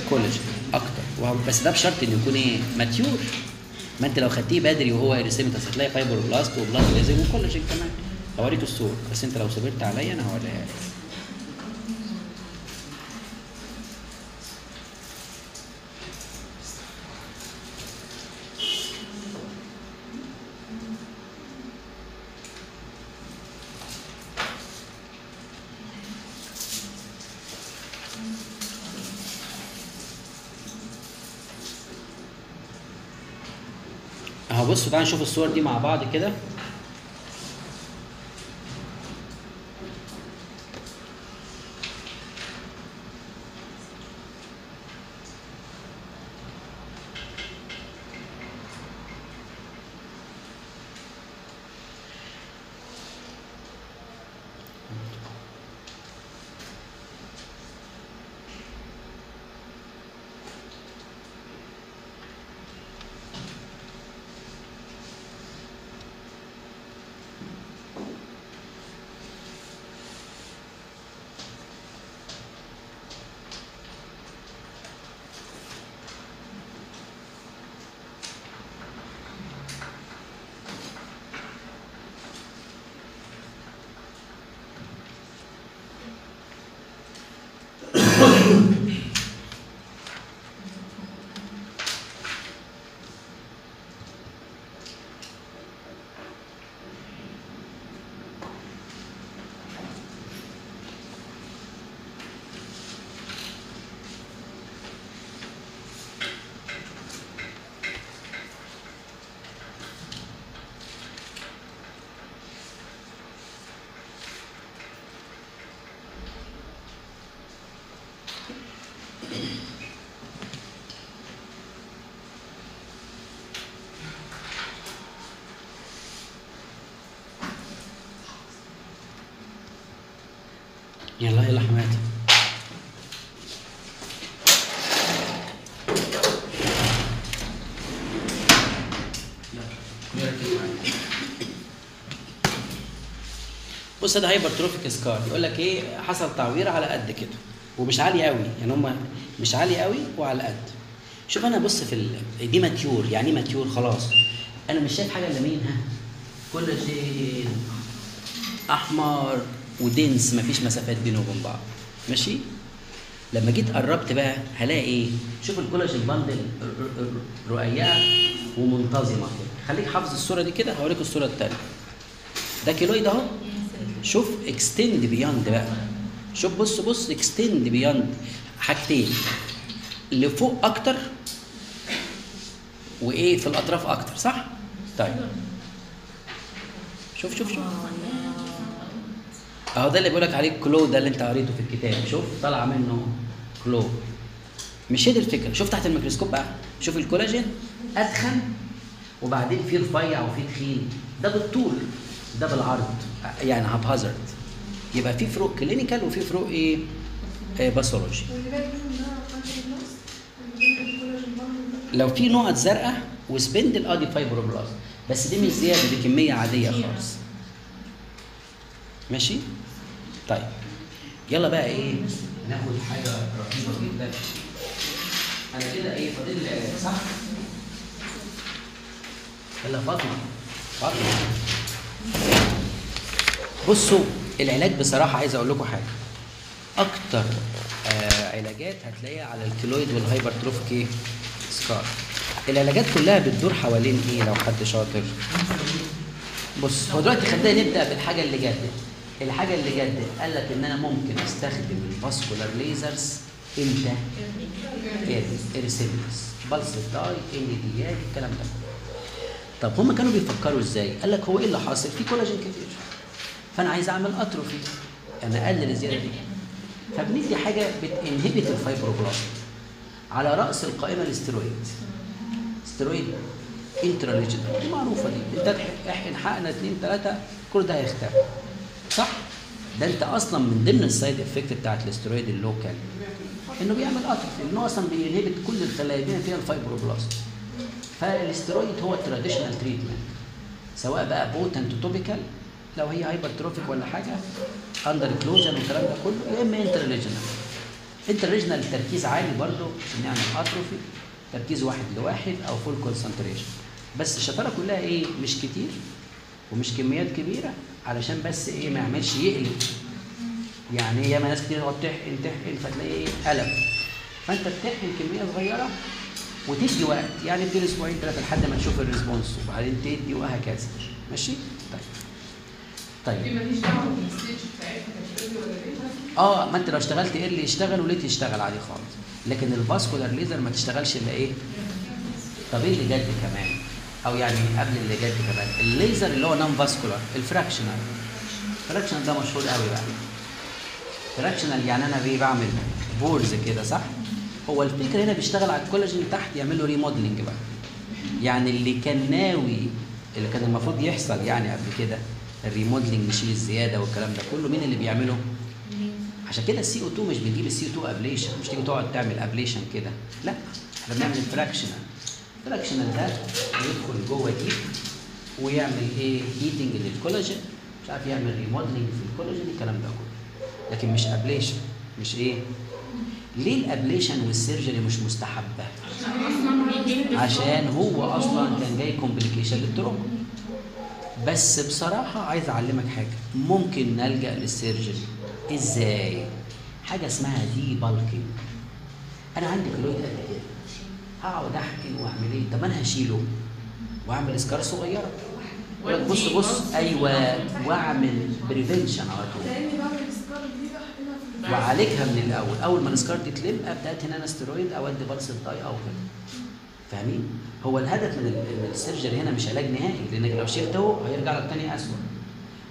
كولاجين أكتر. بس ده بشرط إنه يكون إيه؟ mature ما أنت لو خدتيه بدري وهو erythematous هتلاقي fibroblast وبلازميزم وكولاجين كمان. هوريك الصور بس أنت لو صبرت عليا أنا هوريها لك. تعالوا نشوف الصور دي مع بعض كده. يلا يلا حماتي. بص ده hypertrophic scar يقول لك إيه حصل تعوير على قد كده ومش عالي قوي. يعني هم مش عالي قوي وعلى قد. شوف أنا بص في ال... دي mature يعني إيه mature خلاص. أنا مش شايف حاجة إلا مين؟ ها؟ كولاجين أحمر. و dense مفيش مسافات بينه وبين بعض. ماشي؟ لما جيت قربت بقى هلاقي إيه؟ شوف ال collagen bundle رقيقه ومنتظمة كده. خليك حافظ الصورة دي كده هوريك الصورة الثانية ده keloid أهو. شوف extend beyond بقى. شوف بص بص extend beyond حاجتين. اللي فوق أكتر وإيه؟ في الأطراف أكتر صح؟ طيب. شوف شوف شوف. أهو ده اللي بيقول لك عليه claw ده اللي أنت قريته في الكتاب. شوف طالع منه claw. مش هي دي الفكرة. شوف تحت الميكروسكوب بقى. شوف الكولاجين. أدخن. وبعدين في رفيع وفي تخين. ده بالطول. ده بالعرض. يعني haphazard يبقى في فروق clinical وفي فروق إيه؟ آه pathology لو في نقط زرقاء وسبندل آه دي فايبروبلاست. بس دي مش زيادة دي كمية عادية خالص. ماشي؟ طيب. يلا بقى إيه؟ ناخد حاجة رهيبة جدا. أنا كده إيه فاضل لي العلاج صح؟ يلا فاطمه فاطمه بصوا العلاج بصراحة عايز أقول لكم حاجة. أكتر آه علاجات هتلاقيها على ال keloid وال hypertrophic إيه؟ scar. العلاجات كلها بتدور حوالين إيه لو حد شاطر؟ بص هو دلوقتي خلينا نبدأ بالحاجة اللي جدت الحاجة اللي جدت قال لك إن أنا ممكن أستخدم ال vascular lasers إمتى؟ ارسيبلس pulsed dye ان دي الكلام ده. طب هم كانوا بيفكروا إزاي؟ قال لك هو إيه اللي حاصل؟ في كولاجين كتير. فأنا عايز أعمل atrophy أنا أقلل الزيادة دي. فبندي حاجة بت inhibit ال fibroblast على رأس القائمة ال steroid. steroid intralesional دي معروفة دي. انت احقن حقنه اثنين ثلاثة كل ده هيختفي. صح؟ ده انت أصلا من ضمن ال side effect بتاعت ال steroid ال local انه بيعمل atrophy انه أصلا بي inhibit كل الخلايا بما فيها ال fibroblast فال steroid هو ال traditional treatment سواء بقى potent topical لو هي hypertrophic ولا حاجة under occlusion والكلام ده كله يا إما intralesional intralesional التركيز عالي برضه عشان نعمل atrophy تركيز واحد لواحد أو full concentration بس الشطارة كلها إيه؟ مش كتير ومش كميات كبيرة علشان بس إيه ما يعملش يقلب. يعني ياما ناس كتير تقعد تحقن تحقن فتلاقي إيه قلب. فانت بتحقن كمية صغيرة وتدي وقت. يعني ادي أسبوعين ثلاثة لحد ما تشوف ال response وبعدين تدي وهكذا. ماشي؟ طيب. طيب. دي ماليش دعوة بال stage بتاعتها؟ كانت ولا آه ما انت لو اشتغلت إيه اللي يشتغل وليه تشتغل عادي خالص. لكن ال vascular laser ما تشتغلش إلا إيه؟ طب إيه اللي جد كمان؟ أو يعني قبل اللي جد كمان. الليزر اللي هو non vascular ال fractional ال fractional ده مشهور قوي بقى. fractional يعني أنا بيه بعمل pores كده صح؟ هو الفكرة هنا بيشتغل على الكولاجين تحت يعمل له remodeling بقى. يعني اللي كان ناوي اللي كان المفروض يحصل يعني قبل كده ال remodeling نشيل الزيادة والكلام ده كله مين اللي بيعمله؟ عشان كده ال CO2 مش بنجيب ال CO2 ablation مش تيجي تقعد تعمل ablation كده. لا إحنا بنعمل فراكشنال الفراكشنال ده يدخل جوه دي ويعمل إيه heating للكولاجين مش عارف يعمل remodeling في الكولاجين الكلام ده كله. لكن مش ablation مش إيه؟ ليه ال ablation وال surgery مش مستحبة؟ عشان هو أصلا كان جاي complication لل trauma بس بصراحة عايز أعلمك حاجة. ممكن نلجأ لل surgery إزاي؟ حاجة اسمها debulking أنا عندي keloid قد هقعد احقن واعمل إيه؟ طب أنا هشيله واعمل scar صغيرة. بص بص أيوه واعمل prevention على طول. وعالجها من الأول. أول ما ال scar دي تلم أبدأ هنا أنا ستيرويد أو أدي pulsed dye أو كده. فاهمين؟ هو الهدف من ال- من ال surgery هنا مش علاج نهائي لأنك لو شلته هيرجع لك تاني اسوء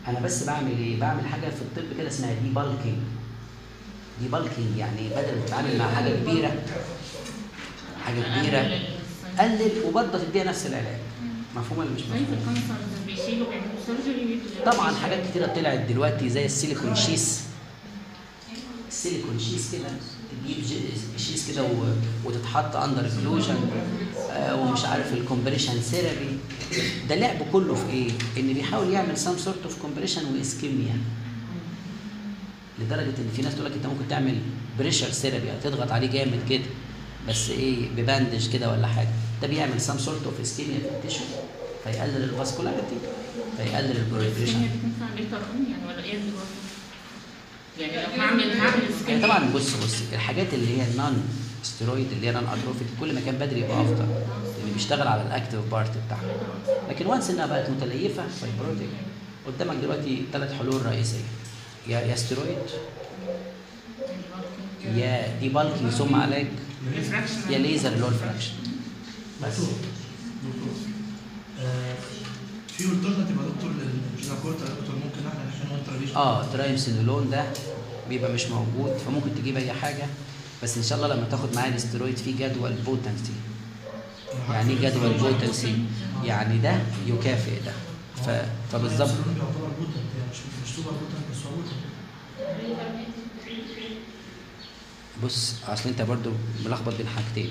أنا بس بعمل إيه؟ بعمل حاجة في الطب كده اسمها debulking debulking يعني بدل ما تتعامل مع حاجة كبيرة حاجة كبيرة. قلل وبرضه تديها نفس العلاج. مفهوم ولا مش مفهوم؟ طبعا حاجات كتيرة طلعت دلوقتي زي ال silicone sheets. ال silicone sheets كده تجيب شيس كده وتتحط under occlusion ومش عارف ال compression therapy ده لعبه كله في إيه؟ إن بيحاول يعمل some sort of compression و ischemia لدرجة إن في ناس تقول لك أنت ممكن تعمل pressure therapy تضغط عليه جامد كده. بس إيه ب bandage كده ولا حاجة. ده بيعمل some sort of ischemia في ال tissue فيقلل ال vascularity فيقلل own يعني ولا إيه دلوقتي؟ يعني لو هعمل هعمل يعني طبعا بص بص الحاجات اللي هي ال non steroid اللي هي non atrophic كل ما كان بدري يبقى أفضل. لأن بيشتغل على ال active part بتاعها. لكن once إنها بقت متليفة fibrotic قدامك دلوقتي ثلاث حلول رئيسية. يا يا ستيرويد يا دي بالكينج ثم علاج يا ليزر اللي هو الفراكشن بس آه، في الترناتيف يا دكتور للجلاكوتا يا دكتور ممكن إحنا وانت ليش آه ترايمسينولون ده بيبقى مش موجود فممكن تجيب أي حاجة بس إن شاء الله لما تاخد معايا الاسترويد في جدول بوتنسي يعني إيه جدول بوتنسي يعني ده يكافئ ده. ف... فبالظبط. يعتبر بوتنت يعني مش مش super potent بس هو potent بص أصل أنت برضو ملخبط بين حاجتين.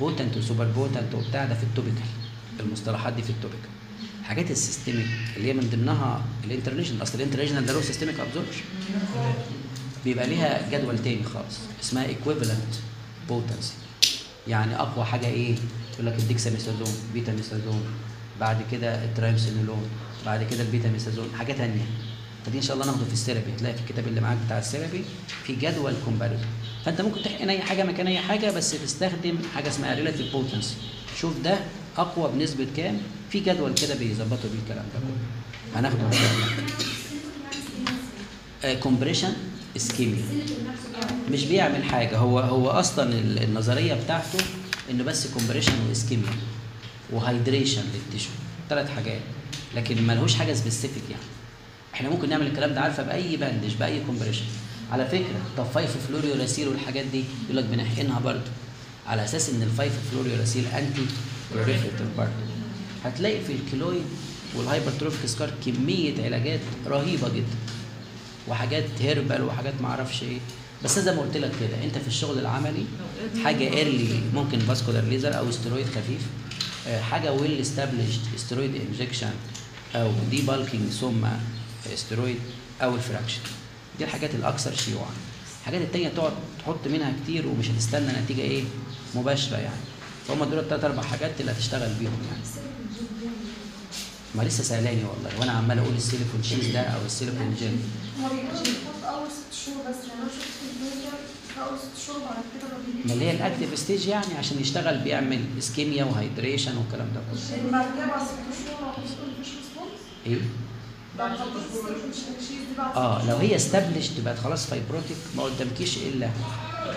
potent و super potent وبتاع ده في ال topical. المصطلحات دي في ال topical. حاجات ال systemic اللي هي من ضمنها ال intralesional. أصل ال intralesional ده له systemic absorption بيبقى ليها جدول تاني خالص اسمها equivalent potency. يعني أقوى حاجة إيه؟ يقول لك ال dexamethasone betamethasone بعد كده ال triamcinolone بعد كده البيتا ميثازون حاجة تانية. فدي إن شاء الله ناخده في ال therapy تلاقي في الكتاب اللي معاك بتاع ال therapy في جدول comparison فأنت ممكن تحقن أي حاجة مكان أي حاجة بس تستخدم حاجة اسمها relative potency شوف ده أقوى بنسبة كام؟ في جدول كده بيظبطوا بيه الكلام ده كله. هناخده إن شاء الله. compression ischemia مش بيعمل حاجة. هو هو أصلا ال- النظرية بتاعته إنه بس compression و ischemia و hydration لل tissue ثلاث حاجات. لكن ملهوش حاجة specific يعني. إحنا ممكن نعمل الكلام ده عارفة بأي bandage بأي compression على فكرة طب five fluorouracil والحاجات دي يقول لك بنحقنها برضه. على أساس إن ال five fluorouracil antiproliferative برضه هتلاقي في ال keloid وال hypertrophic scar كمية علاجات رهيبة جدا. وحاجات herbal وحاجات ما أعرفش إيه. بس زي ما قلت لك كده أنت في الشغل العملي حاجة early ممكن vascular laser أو استرويد خفيف آه، حاجة well established steroid injection أو debulking ثم استرويد أو ال fractional دي الحاجات الأكثر شيوعا. الحاجات التانية تقعد تحط منها كتير ومش هتستنى نتيجة إيه؟ مباشرة يعني. فهم دول التلات أربع حاجات اللي هتشتغل بيهم يعني. ما لسه سألاني والله. وأنا عمال أقول ال silicone sheets ده أو ال silicone gel. هو بيحط اول ست شهور بس يعني أنا شفت في اول ست شهور بعد كده ما اللي هي الاكتيف ستيج يعني عشان يشتغل بيعمل ischemia و hydration والكلام ده كله. بعد كده بعد ست شهور إيه؟ آه لو. هي established بقت خلاص fibrotic ما قدامكيش إلا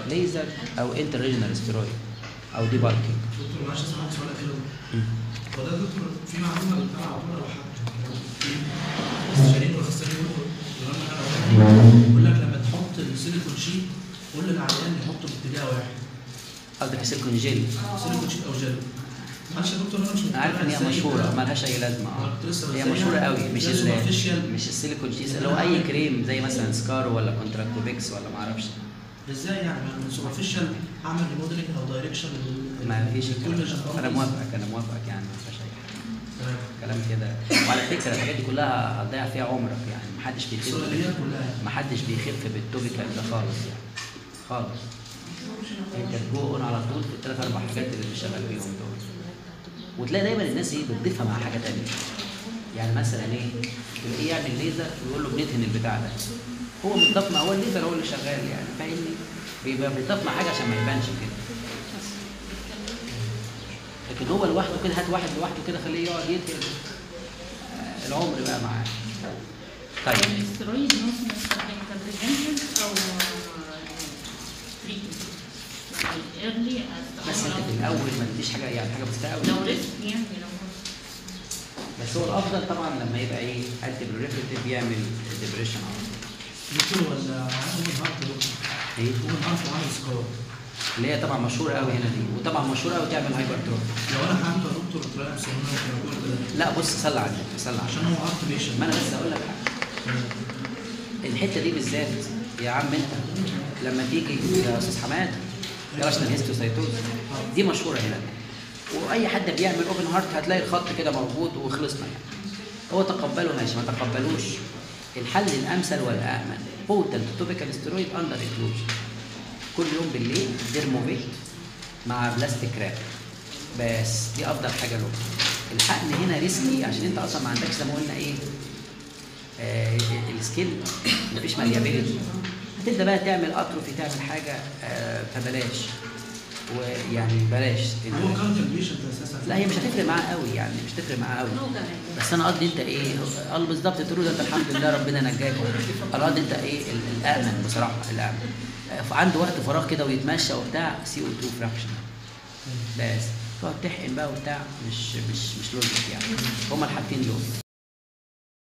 ليزر أو intralesional steroid أو debulking دكتور معلش اسالك سؤال اخير هو ده دكتور في معلومه بتطلع على طول لو حد استشاريين واخصائيين بقول لك لما تحط ال silicone sheet قول للعيان يحطه باتجاه واحد قصدك silicone gel silicone sheet أو جل معلش يا دكتور أنا مش عارف إن هي مشهورة ما لهاش أي لازمة. آه هي مشهورة قوي مش ال- مش ال silicone sheets اللي هو أي كريم زي مثلا سكارو ولا Contractubex ولا ما أعرفش. إزاي يعني؟ من superficial هعمل remodeling أو direction ما فيش. أنا موافقك أنا موافقك يعني ما فيهاش أي حاجة. كلام كده. وعلى فكرة الحاجات دي كلها هتضيع فيها عمرك يعني محدش بيخف محدش بيخف بالتوبيكال ده خالص يعني خالص. انت تجون على طول في الثلاث أربع حاجات اللي بتشتغل بيهم دول. وتلاقي دايما الناس إيه بتضيفها مع حاجة تانية. يعني مثلا إيه تلاقيه يعمل ليزر ويقول له بندهن البتاع ده. هو متضاف مع هو الليزر هو اللي شغال يعني فاهمني؟ بيبقى بيضاف مع حاجة عشان ما يبانش كده. لكن هو لوحده كده هات واحد لوحده كده خليه يقعد يدهن العمر بقى معاه. طيب. الاسترويد ممكن ك prevention أو بس انت في الأول ما تديش حاجة يعني حاجة بسيطة قوي لو risk يعني لو بس هو الأفضل طبعا لما يبقى إيه anti proliferative يعمل depression على طول. دكتور ولا open heart دكتور إيه؟ open heart وعامل scar اللي هي طبعا مشهورة قوي هنا دي. وطبعا مشهورة قوي تعمل hypertrophy لو أنا حامل يا دكتور لا بص صلى على النبي صلى على عشان هو heart patient ما أنا بس أقول لك حاجة. الحتة دي بالذات يا عم أنت لما تيجي يا أستاذ حماد جراشنا الهيستوسايتوز دي مشهورة هنا. وأي حد بيعمل open heart هتلاقي الخط كده موجود وخلصنا يعني. هو تقبله ماشي ما تقبلوش. الحل الأمثل والامن potent topical steroid under occlusion كل يوم بالليل Dermovate مع plastic wrap بس دي أفضل حاجة له. الحقن هنا risky عشان أنت أصلا ما عندكش زي ما قلنا إيه آه ال scale مفيش malleability هتبدأ بقى تعمل atrophy تعمل حاجة آه فبلاش. ويعني بلاش. هو patient أساسا لا هي مش هتفرق معاه قوي يعني مش هتفرق معاه قوي. بس أنا قصدي أنت إيه؟ قال بالظبط تقول له أنت الحمد لله ربنا نجاك. أنا قصدي أنت إيه؟ ال- الآمن بصراحة الآمن. آه، فعنده وقت فراغ كده ويتمشى وبتاع CO2 fractional بس. تقعد تحقن بقى وبتاع مش مش مش logic يعني. هما الحاجتين دول.